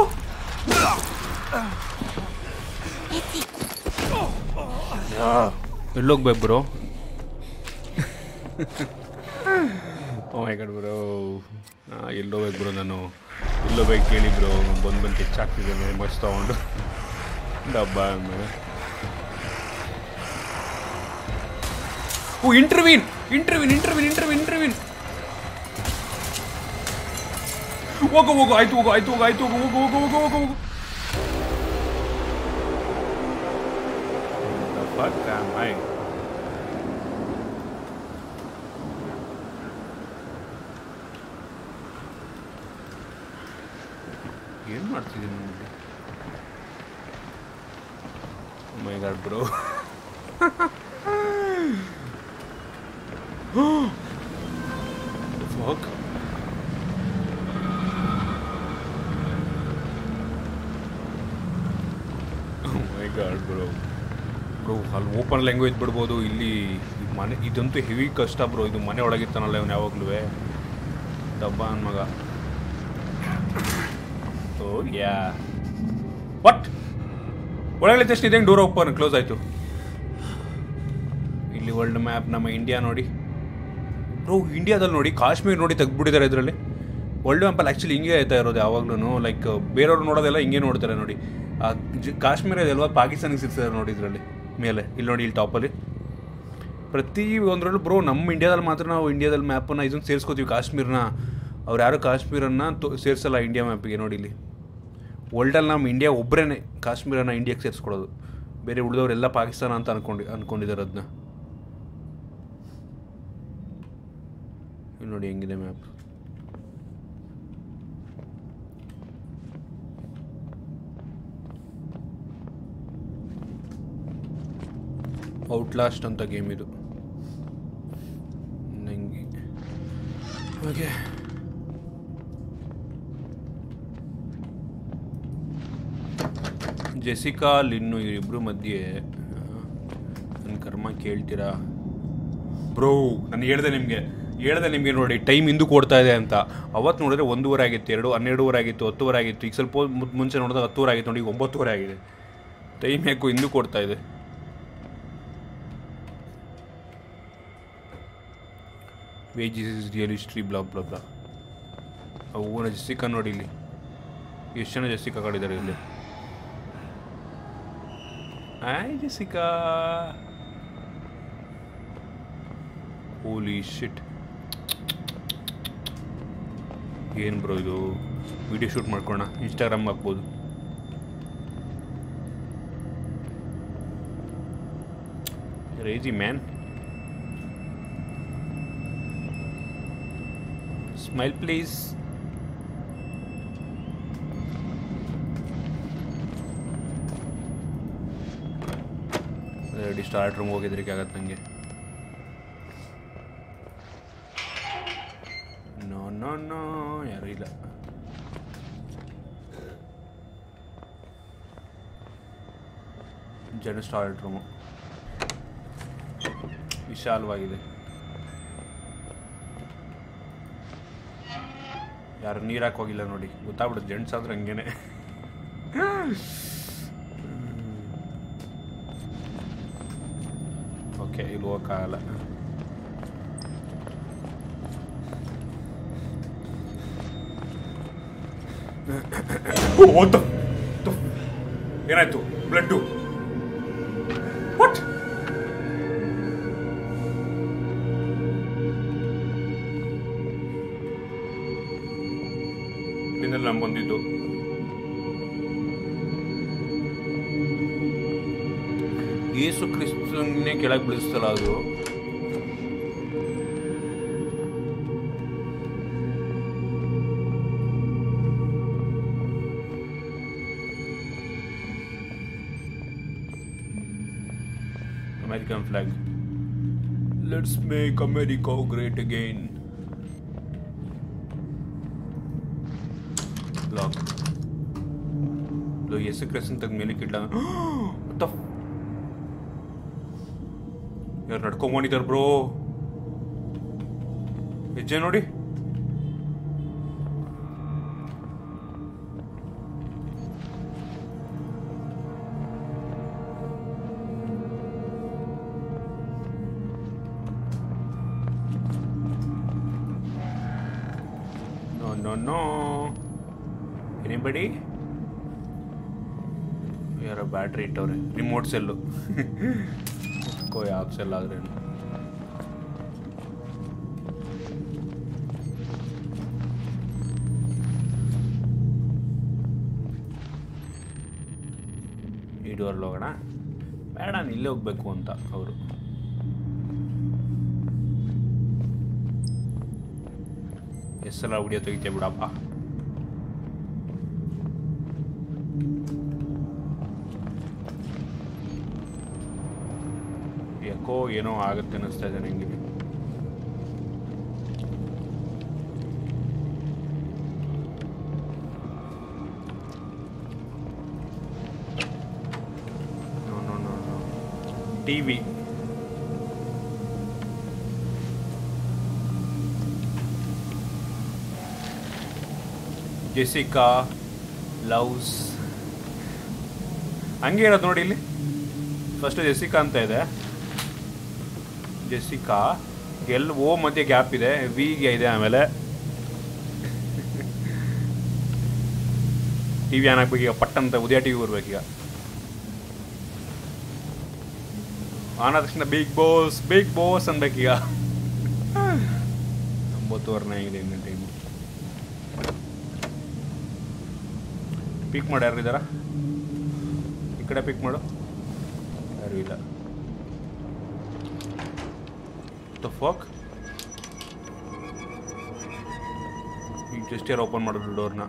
ಎಲ್ಲೋಗ್ಬೇಕು ಬ್ರೋ ಓ ಮೈ ಗಡ್ ಬ್ರೋ ಎಲ್ಲೋಗ್ಬೇಕು ಬ್ರೋ ನಾನು ಎಲ್ಲೋಗ್ಬೇಕು ಕೇಳಿ ಬ್ರೋ. ಬಂದು ಬಂದು ಹೆಚ್ಚಾಗ್ತಿದ್ದಾನೆ ಮಸ್ತ್ ತಗೊಂಡು. ಡಬ್ಬ ಆಮೇಲೆ ಓ ಇಂಟರ್ವ್ಯೂನ್ ಇಂಟರ್ವ್ಯೂನ್ ಇಂಟರ್ವ್ಯೂನ್ ಇಂಟರ್ವ್ಯೂನ್ ಇಂಟರ್ವ್ಯೂನ್ ಹೋಗು ಹೋಗು ಆಯ್ತು ಹೋಗು ಆಯ್ತು ಹೋಗು ಆಯ್ತು ಹೋಗು ಹೋಗು ಹೋಗು ಹೋಗು ಹೋಗು ಹೋಗು The fuck am I? ಏನ್ ಮಾಡ್ತಿದ್ದೀನಿ ನನಗೆ my God bro fuck? My God bro bro language ಬಿಡ್ಬೋದು ಇಲ್ಲಿ ಮನೆ ಇದಂತೂ ಹೆವಿ ಕಷ್ಟ ಬ್ರೋ, ಇದು ಮನೆ ಒಳಗಿತ್ತನಲ್ಲ ಇವನು ಯಾವಾಗಲೂ ಡಬ್ಬ ನನ್ನ ಮಗ ವಾಟ್ ಒಳಗಡೆ ತಕ್ಷಣ ಇದೆ ಡೋರ್ ಓಪನ್ ಕ್ಲೋಸ್ ಆಯಿತು. ಇಲ್ಲಿ ವರ್ಲ್ಡ್ ಮ್ಯಾಪ್ ನಮ್ಮ ಇಂಡಿಯಾ ನೋಡಿ. ಬ್ರೋ ಇಂಡಿಯಾದಲ್ಲಿ ನೋಡಿ, ಕಾಶ್ಮೀರ್ ನೋಡಿ ತೆಗ್ದುಬಿಟ್ಟಿದ್ದಾರೆ ಇದರಲ್ಲಿ. ವರ್ಲ್ಡ್ ಮ್ಯಾಪಲ್ಲಿ ಆ್ಯಕ್ಚುಲಿ ಹಿಂಗೆ ಆಯ್ತಾ ಇರೋದು ಯಾವಾಗ್ಲೂ ಲೈಕ್ ಬೇರೆಯವ್ರು ನೋಡೋದೆಲ್ಲ ಹಿಂಗೆ ನೋಡ್ತಾರೆ ನೋಡಿ. ಕಾಶ್ಮೀರ ಇದೆಲ್ವಾ ಪಾಕಿಸ್ತಾನಿಗೆ ಸಿಗ್ತಾರೆ ನೋಡಿ ಇದರಲ್ಲಿ. ಮೇಲೆ. ಇಲ್ಲಿ ನೋಡಿ, ಇಲ್ಲಿ ಟಾಪಲ್ಲಿ. ಪ್ರತಿ ಒಂದರಲ್ಲೂ ಬ್ರೋ, ನಮ್ಮ ಇಂಡಿಯಾದಲ್ಲಿ ಮಾತ್ರ ನಾವು ಇಂಡಿಯಾದಲ್ಲಿ ಮ್ಯಾಪನ್ನು ಇದನ್ನು ಸೇರಿಸ್ಕೋತೀವಿ. ಕಾಶ್ಮೀರನ್ನ ಅವ್ರು ಯಾರು ಕಾಶ್ಮೀರನ್ನು ತೋ, ಸೇರಿಸಲ್ಲ ಇಂಡಿಯಾ ಮ್ಯಾಪಿಗೆ ನೋಡಿ ಇಲ್ಲಿ. ವರ್ಲ್ಡಲ್ಲಿ ನಮ್ಮ ಇಂಡಿಯಾ ಒಬ್ಬರೇ ಕಾಶ್ಮೀರನ ಇಂಡಿಯಾಗೆ ಸೇರಿಸ್ಕೊಡೋದು. ಬೇರೆ ಉಳಿದವರೆಲ್ಲ ಪಾಕಿಸ್ತಾನ ಅಂತ ಅನ್ಕೊಂಡು ಅಂದ್ಕೊಂಡಿದ್ದಾರೆ ಅದನ್ನ ಇಲ್ಲಿ ನೋಡಿ ಹೆಂಗಿದೆ ಮ್ಯಾಪ್ ಔಟ್ಲಾಸ್ಟ್ ಅಂತ ಗೇಮ್ ಇದು. ನಂಗೆ. ಓಕೆ ಜೆಸಿಕಾ, ಲಿನ್ನು ಇವರಿಬ್ಬರು ಮಧ್ಯೆ ನನ್ನ ಕರ್ಮ ಕೇಳ್ತೀರಾ? ಬ್ರೋ, ನಾನು ಹೇಳ್ದೆ ನಿಮಗೆ ಹೇಳ್ದೆ ನಿಮಗೆ ನೋಡಿ, ಟೈಮ್ ಇಂದು ಕೊಡ್ತಾ ಇದೆ ಅಂತ. ಅವತ್ತು ನೋಡಿದ್ರೆ ಒಂದೂವರೆ ಆಗಿತ್ತು, ಎರಡು, ಹನ್ನೆರಡುವರೆ ಆಗಿತ್ತು, ಹತ್ತುವರೆ ಆಗಿತ್ತು, ಈಗ ಸ್ವಲ್ಪ ಮುಂಚೆ ನೋಡಿದಾಗ ಹತ್ತುವರೆ ಆಗಿತ್ತು ನೋಡಿ, ಈಗ ಒಂಬತ್ತುವರೆ ಆಗಿದೆ. ಟೈಮ್ ಯಾಕೋ ಹಿಂದೂ ಕೊಡ್ತಾ ಇದೆ. Wage is real history blah blah blah ಅವನ ಜೆಸ್ಸಿಕಾ ನೋಡಿ ಇಲ್ಲಿ. ಎಷ್ಟು ಜನ ಜಸ್ಸಿ ಕಾಡಿದ್ದಾರೆ ಇಲ್ಲಿ? ಹಾಯ್ ಜೆಸ್ಸಿಕಾ ಹೋಲಿ ಶಿಟ್ ಏನು ಬ್ರೋ ಇದು? ವಿಡಿಯೋ ಶೂಟ್ ಮಾಡ್ಕೊಳ್ಳೋಣ ಇನ್ಸ್ಟಾಗ್ರಾಮ್ ಹಾಕ್ಬೋದು. Crazy man smile please ready start room ಹೋಗಿದ್ರಿಕೆ ಆಗತ್ತೆ ನನಗೆ ನೋ ನೋ ನೋ ಯಾರು ಇಲ್ಲ ಜನ ಸ್ಟಾರ್ಟ್ ರೂಮು ವಿಶಾಲವಾಗಿದೆ ಯಾರು ನೀರು ಹಾಕೋಗಿಲ್ಲ ನೋಡಿ. ಗೊತ್ತಾಗ್ಬಿಡುತ್ತೆ ಜೆಂಟ್ಸ್ ಆದ್ರೆ ಹಂಗೇನೆ. ಓಕೆ ಇಲ್ಲಿ ಹೋಗೋಕ್ಕಾಗಲ್ಲ ಓ, ತ- ತ- ಏನಾಯ್ತು? ಬ್ಲಡ್ಡು ಇದೆಲ್ಲ ಬಂದಿದ್ದು ಯೇಸು ಕ್ರಿಸ್ತನ್ನೇ ಕೆಳಗೆ ಬೀಳಿಸ್ತಲ್ಲ ಅದು American flag. Let's make America great again. ಲೋ ಎಸ್ ಕ್ರೆಸನ್ ತೆಗ್ದ ಮೇಲೆ ಕಿಡ್ಲ ಯಾರು ನಡ್ಕೊಂಬಂದಿದ್ದಾರೆ ಬ್ರೋ? ಹೆಜ್ಜೆ ನೋಡಿ. ಬ್ಯಾಟ್ರಿ ಇಟ್ಟವ್ರೆ ರಿಮೋಟ್ ಸೆಲ್ಲು ಕೋ ಯಾವ ಸೆಲ್ ಆದ್ರೆ? ಈ ಡೋರ್ಲ್ಲಿ ಹೋಗೋಣ. ಬೇಡ, ನಾನು ಇಲ್ಲೇ ಹೋಗ್ಬೇಕು ಅಂತ ಅವರು. ಎಷ್ಟೆಲ್ಲ ವಿಡಿಯೋ ತೆಗಿತೇ ಬಿಡಪ್ಪ ಯಾಕೋ ಏನೋ ಆಗುತ್ತೆ ಅನ್ನಿಸ್ತಾ ಇದೆ ನನಗೆ no no no no TV Jessica loves ಹಂಗೆ ಇರೋದು ನೋಡಿ ಇಲ್ಲಿ. ಫಸ್ಟ್ ಜೆಸಿಕಾ ಅಂತ ಇದೆ. ಜೆಸಿಕಾ ಎಲ್, ಓ ಮಧ್ಯೆ ಗ್ಯಾಪ್ ಇದೆ. ವಿಗೆ ಇದೆ ಆಮೇಲೆ. ಟಿ ವಿ ಆನ್ ಹಾಕ್ಬೇಕು ಈಗ ಪಟ್ಟಂತ ಉದಯ ಟಿ ವಿ ಬರ್ಬೇಕೀಗ ಆನ ತಕ್ಷಣ ಬಿಗ್ ಬಾಸ್ ಬಿಗ್ ಬಾಸ್ ಅನ್ಬೇಕೀಗ ಒಂಬತ್ತುವರೆನೇ ಆಗಿದೆ ಇನ್ನು ಟೈಮು. ಪಿಕ್ ಮಾಡಿ ಯಾರು ಈ ಕಡೆ ಪಿಕ್ ಮಾಡು. ಯಾರು ಇಲ್ಲ. ದ ಫಾಕ್ ಈಗ ಜಸ್ಟ್ ಯಾರು ಓಪನ್ ಮಾಡಿದ್ರು ಡೋರ್ನ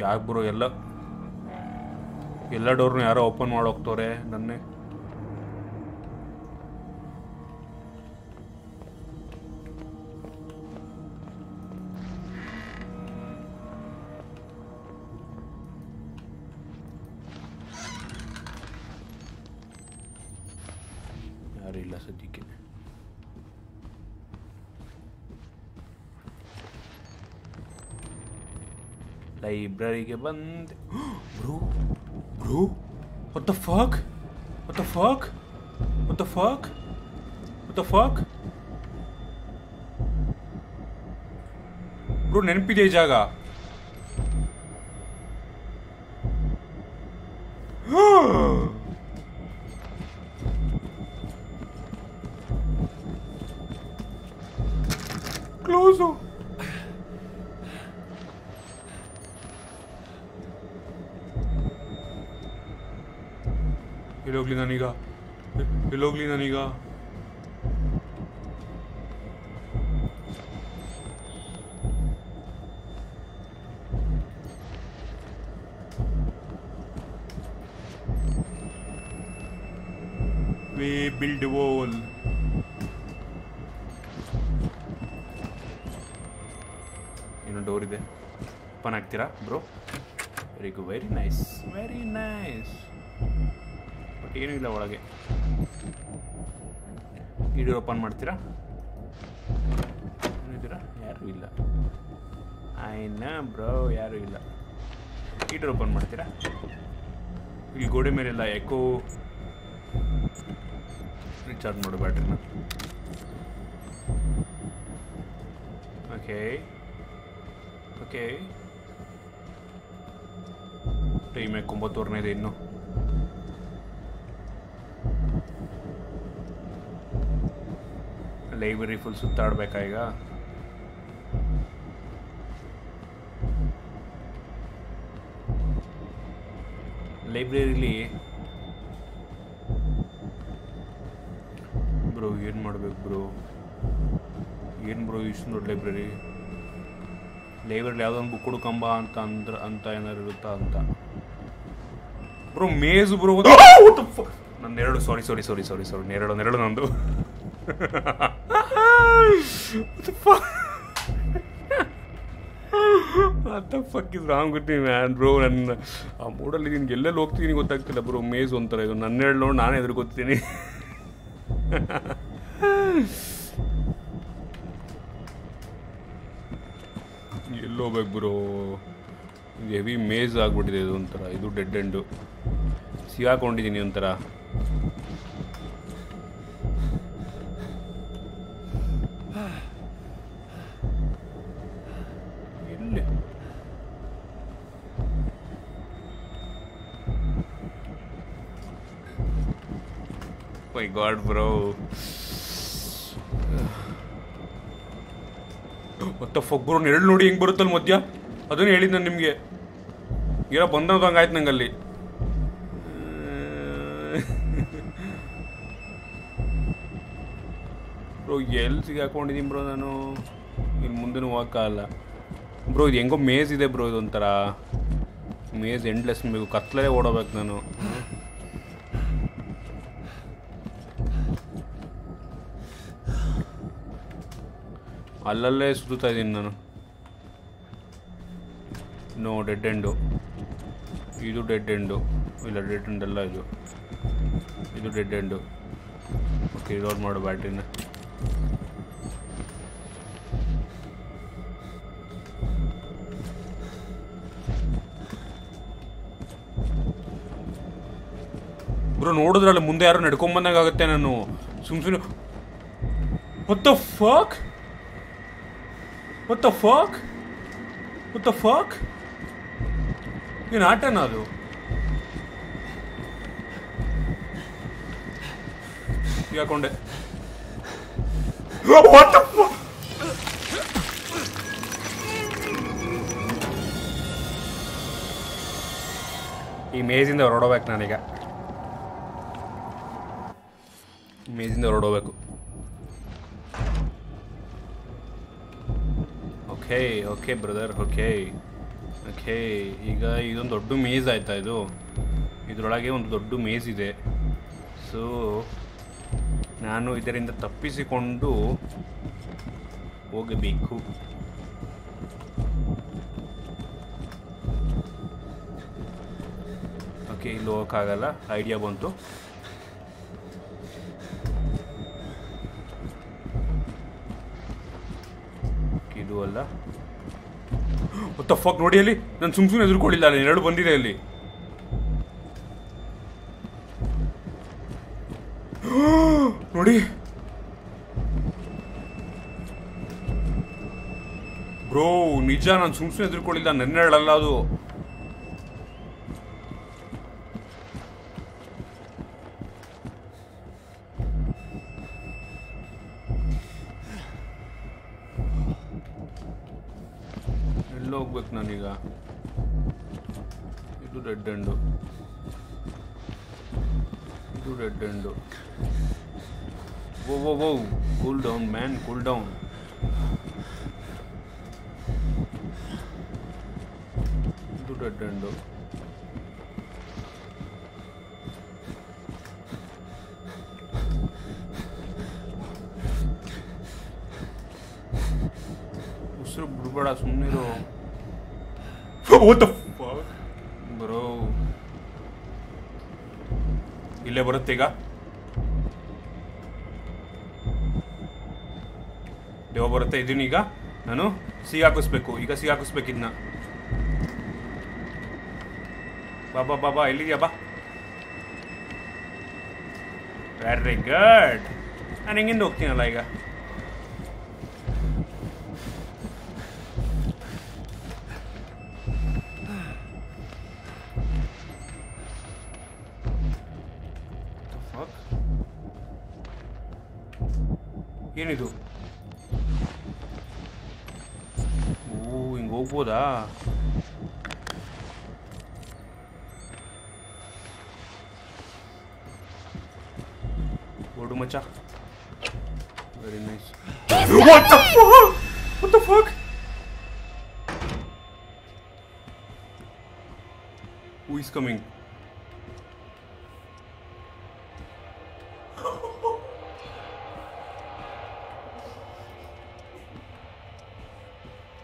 ಯಾಕೆ ಬರೋ ಎಲ್ಲ? ಎಲ್ಲ ಡೋರ್ನು ಯಾರೋ ಓಪನ್ ಮಾಡಿ ಹೋಗ್ತವ್ರೆ ನನ್ನೇ? ಲೈಬ್ರರಿಗೆ ಬಂದೆ bro bro what the fuck what the fuck what the fuck what the fuck bro ನೆನಪಿದೆ ಈ ಜಾಗ ಕ್ಲೋಸು ಎಲ್ಲೋಗ್ಲಿ ನಾನೀಗ ಎಲ್ಲೋಗ್ಲಿ ನಾನೀಗ We build a wall. ಇನ್ನೊಂದು ಡೋರ್ ಇದೆ ಓಪನ್ ಆಗ್ತೀರಾ bro very good very nice very nice but ಏನೂ ಇಲ್ಲ ಒಳಗೆ. ಇಡೀ ಓಪನ್ ಮಾಡ್ತೀರಾ? ಏನಿದ್ದೀರಾ ಯಾರೂ ಇಲ್ಲ. ಆಯ್ನ ಬ್ರೋ ಯಾರೂ ಇಲ್ಲ. ಇಡಿ ಓಪನ್ ಮಾಡ್ತೀರಾ? ಇಲ್ಲಿ ಗೋಡೆ ಮೇಲೆಲ್ಲ ಎಕೋ ರೀಚಾರ್ಜ್ ಮಾಡು ಬ್ಯಾಟ್ರಿನ ಓಕೆ ಓಕೆ ಟೈಮ್ ಒಂಬತ್ತುವರೆನೇ ಇದೆ ಇನ್ನು. ಲೈಬ್ರರಿ ಫುಲ್ ಸುತ್ತಾಡ್ಬೇಕಾ ಈಗ? ಲೈಬ್ರರಿಲಿ ಬ್ರೋ ಏನು ಮಾಡ್ಬೇಕು ಬ್ರೋ ಏನು ಬ್ರೋ ಇಷ್ಟು ದೊಡ್ಡ ಲೈಬ್ರರಿ ಲೈಬ್ರರಿಲಿ ಯಾವುದೋ ಒಂದು ಬುಕ್ ಹುಡುಕಂಬ ಅಂತ ಅಂದ್ರ ಅಂತ ಏನಾರು ಇರುತ್ತಾ ಅಂತ. ಬ್ರೋ ಮೇಜು ಬ್ರೋ ನನ್ನ ಎರಡು ಸಾರಿ ಸಾರಿ ಸಾರಿ ಸಾರಿ ಸಾರಿ ನೆರಳು ನೆರಳು ನಂದು. ಅಂತ fuck is wrong with man bro ನನ್ನ, ಆ ಮೂಡಲ್ಲಿ ನಿನ್ಗೆ ಎಲ್ಲೆಲ್ಲಿ ಹೋಗ್ತೀನಿ ಗೊತ್ತಾಗ್ತಿಲ್ಲ ಬ್ರೋ ಮೇಜ್ ಒಂಥರ ಇದು. ನನ್ನ ಹೇಳಿ ನೋಡಿ ನಾನೇ ಎದುರ್ಕೊತೀನಿ. ಎಲ್ಲಿ ಹೋಗ್ಬೇಕು ಬ್ರೋ ಹೆವಿ ಮೇಜ್ ಆಗ್ಬಿಟ್ಟಿದೆ, ಇದು ಒಂಥರ. ಇದು ಡೆಡ್ ಎಂಡು ಸಿಗಾಕೊಂಡಿದ್ದೀನಿ ಒಂಥರ. ಗಾಡ್ ಬ್ರೋ ಮತ್ತೆ ಫೊಬ್ಬರು ನೆರಳು ನೋಡಿ ಹೆಂಗ್ ಬರುತ್ತಲ್ಲ ಮಧ್ಯ? ಅದನ್ನ ಹೇಳಿದ್ ನಾನು ನಿಮಗೆ. ಏನೋ ಬಂದಂಗೆ ಆಯ್ತು ನಂಗೆ ಅಲ್ಲಿ ಬ್ರೋ ಎಲ್ಲಿ ಸಿಗಾಕೊಂಡಿದ್ದೀನಿ ಬ್ರೋ ನಾನು? ಇಲ್ಲಿ ಮುಂದೆನೂ ಹೋಗಕ್ಕಾಗಲ್ಲ ಬ್ರೋ ಇದು ಹೆಂಗೋ ಮೇಜ್ ಇದೆ ಬ್ರೋ ಇದೊಂಥರ. ಮೇಜ್ ಎಂಡ್ಲೆಸ್ ಬೇಕು ಕತ್ಲೇ ಓಡೋಬೇಕು ನಾನು. ಅಲ್ಲಲ್ಲೇ ಸುತ್ತಾ ಇದ್ದೀನಿ ನಾನು. ನೋ ಡೆಡ್ ಎಂಡು ಇದು ಡೆಡ್ ಎಂಡು ಇಲ್ಲ ಡೆಡ್ ಎಂಡ್ ಅಲ್ಲ ಇದು. ಇದು ಡೆಡ್ ಎಂಡು ಓಕೆ ರಿಲೋಡ್ ಮಾಡು ಬ್ಯಾಟ್ರಿನ ಬ್ರೋ, ನೋಡಿದ್ರಲ್ಲ ಮುಂದೆ ಯಾರೋ ನಡ್ಕೊಂಬಂದಂಗಾಗುತ್ತೆ ನಾನು. ಸುಮ್ ಸುಮ್ಮನೆ fuck? What the fuck? What the fuck? ಏನು ಆಟನ ಅದು ಯಾಕೊಂಡೆ What the fuck? ಈ ಮೇಜಿಂದ ಹೊರಡೋಬೇಕು ನಾನೀಗ ಮೇಜಿಂದ ಹೊರಡೋಬೇಕು okay okay brother okay okay ಈಗ ಇದೊಂದು ದೊಡ್ಡ ಮೇಜ್ ಆಯ್ತಾ ಇದು? ಇದರೊಳಗೆ ಒಂದು ದೊಡ್ಡ ಮೇಜ್ ಇದೆ. ಸೊ ನಾನು ಇದರಿಂದ ತಪ್ಪಿಸಿಕೊಂಡು ಹೋಗಬೇಕು. ಓಕೆ ಇಲ್ಲಿ ಹೋಗೋಕ್ಕಾಗಲ್ಲ. ಐಡಿಯಾ ಬಂತು. ಗೊತ್ತ ಫಕ್ ನೋಡಿ ಅಲ್ಲಿ. ನಾನು ಸುಮ್ ಸುಮ್ಮನೆ ಎದುರ್ಕೊಳ್ಳಿಲ್ಲ, ಅಲ್ಲಿ ಎರಡು ಬಂದಿದೆ ಅಲ್ಲಿ. ನೋಡಿ. ಬ್ರೋ ನಿಜ, ನಾನು ಸುಮ್ ಸುಮ್ಮನೆ ಎದುರ್ಕೊಳ್ಳಿಲ್ಲ ನನ್ನ ಹೇಳಲ್ಲ ಅದು. ಎಲ್ಲಿ ಹೋಗ್ಬೇಕು ನಾನೀಗ ಇದು ರೆಡ್ ಎಂಡು ಇದು red end oh oh oh cool down man cool down ಇದು ರೆಡ್ ಎಂಡು ಬ್ರೋ ಇಲ್ಲೇ ಬರುತ್ತೆ ಈಗ ದೇವ ಬರುತ್ತೆ ಇದೀನಿ ಈಗ ನಾನು ಸಿಹಿ ಹಾಕಿಸ್ಬೇಕು ಈಗ ಸಿಹಿ ಹಾಕಿಸ್ಬೇಕು ಇದನ್ನ ಬಾ ಬಾ ಬಾ ಬಾ ಎಲ್ಲಿದ್ಯಾ ಬಾ ವೆರಿ ಗುಡ್ ನಾನು ಹೆಂಗಿಂದ ಹೋಗ್ತೀನಲ್ಲ ಈಗ What the fuck? What the fuck? Who is coming?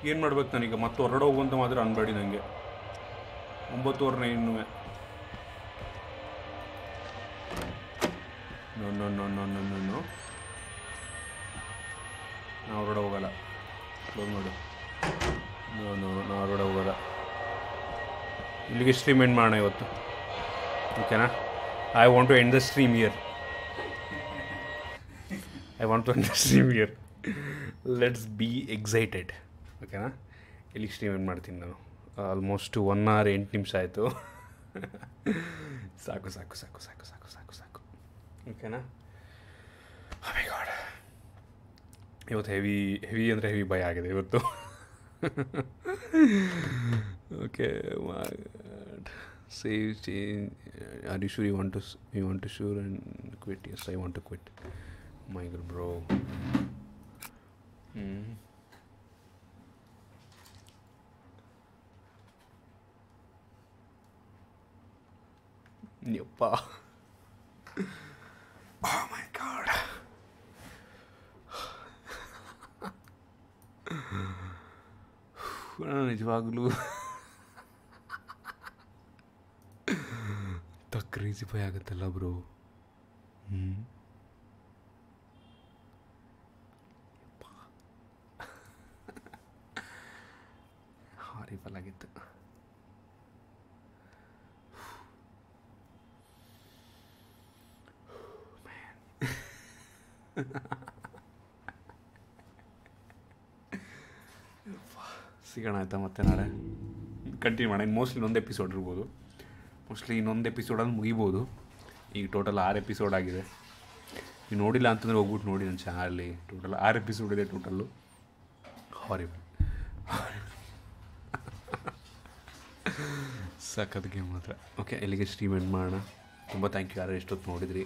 ಏನು ಮಾಡ್ಬೇಕು ನನಗೆ ಮತ್ತೆ ಹೊರಡೋಗುವಂತ ಮಾತ್ರ ಅನ್ಬೇಡಿ ನನಗೆ ಒಂಬತ್ತುವರೆ ಇನ್ನೂ ಸ್ಟ್ರೀಮ್ ಎಂಡ್ ಮಾಡೋಣ ಇವತ್ತು. ಓಕೆನಾ? I want to end the stream here I want to end the stream here let's be excited ಓಕೆನಾ? ಇಲ್ಲಿ ಸ್ಟ್ರೀಮ್ ಎಂಡ್ ಮಾಡ್ತೀನಿ ನಾನು? ಆಲ್ಮೋಸ್ಟ್ ಒನ್ ಅವರ್ ಎಂಟು ನಿಮಿಷ ಆಯಿತು. ಸಾಕು ಸಾಕು ಸಾಕು ಸಾಕು ಸಾಕು ಸಾಕು ಸಾಕು. ಓಕೆನಾ? ಗಾಡ್ ಇವತ್ತು ಹೆವಿ ಹೆವಿ ಅಂದರೆ ಹೆವಿ ಭಯ ಆಗಿದೆ ಇವತ್ತು. Okay Save change are you sure you want to you want to sure and quit yes I want to quit my good bro ಹ್ಞೂ ಯಪ್ಪ Oh my god. ನಿಜವಾಗ್ಲೂ ಕ್ರೇಜಿ ಭಯ ಆಗುತ್ತಲ್ಲ ಬ್ರೋ ಹ್ಞೂ ಹಾರಿಬಲ್ ಆಗಿತ್ತು. ಸಿಗೋಣ ಆಯ್ತಾ ಮತ್ತೆ ನಾಳೆ? ಕಂಟಿನ್ಯೂ ಮಾಡೋಣ. ಮೋಸ್ಟ್ಲಿ ಒಂದು ಎಪಿಸೋಡ್ ಇರ್ಬೋದು. ಮೋಸ್ಟ್ಲಿ ಇನ್ನೊಂದು ಎಪಿಸೋಡಲ್ಲಿ ಮುಗಿಬೋದು. ಈಗ ಟೋಟಲ್ ಆರು ಎಪಿಸೋಡ್ ಆಗಿದೆ. ನೀವು ನೋಡಿಲ್ಲ ಅಂತಂದರೆ ಹೋಗ್ಬಿಟ್ಟು ನೋಡಿ ನನ್ನ ಚಾನಲಲ್ಲಿ ಟೋಟಲ್ ಆರು ಎಪಿಸೋಡ್ ಇದೆ ಟೋಟಲ್ಲು ಹಾರಿಬಲ್ ಸಖತ್ ಗೇಮ್ ಮಾತ್ರ. ಓಕೆ ಎಲ್ಲಿಗೆ ಸ್ಟ್ರೀಮ್ ಎಂಡ್ ಮಾಡೋಣ? ತುಂಬ ಥ್ಯಾಂಕ್ ಯು ಯಾರು ಎಷ್ಟೊತ್ತು ನೋಡಿದ್ರಿ.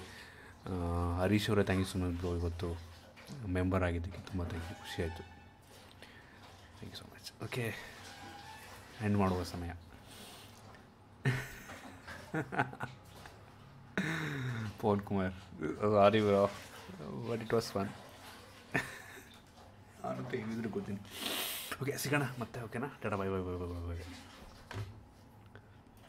ಹರೀಶ್ ಅವರೇ thank you so much bro ಇವತ್ತು ಮೆಂಬರ್ ಆಗಿದ್ದಕ್ಕೆ ತುಂಬ ಥ್ಯಾಂಕ್ ಯು ಖುಷಿ ಆಯಿತು. Thank you so much okay end ಮಾಡುವ ಸಮಯ. Pavan Kumar sorry bro but it was fun ನಾನು ಹೇಗಿದ್ರು ಗೊತ್ತೀನಿ ಓಕೆ ಸಿಗೋಣ ಮತ್ತೆ ಓಕೆನಾ tata bye bye bye bye bye bye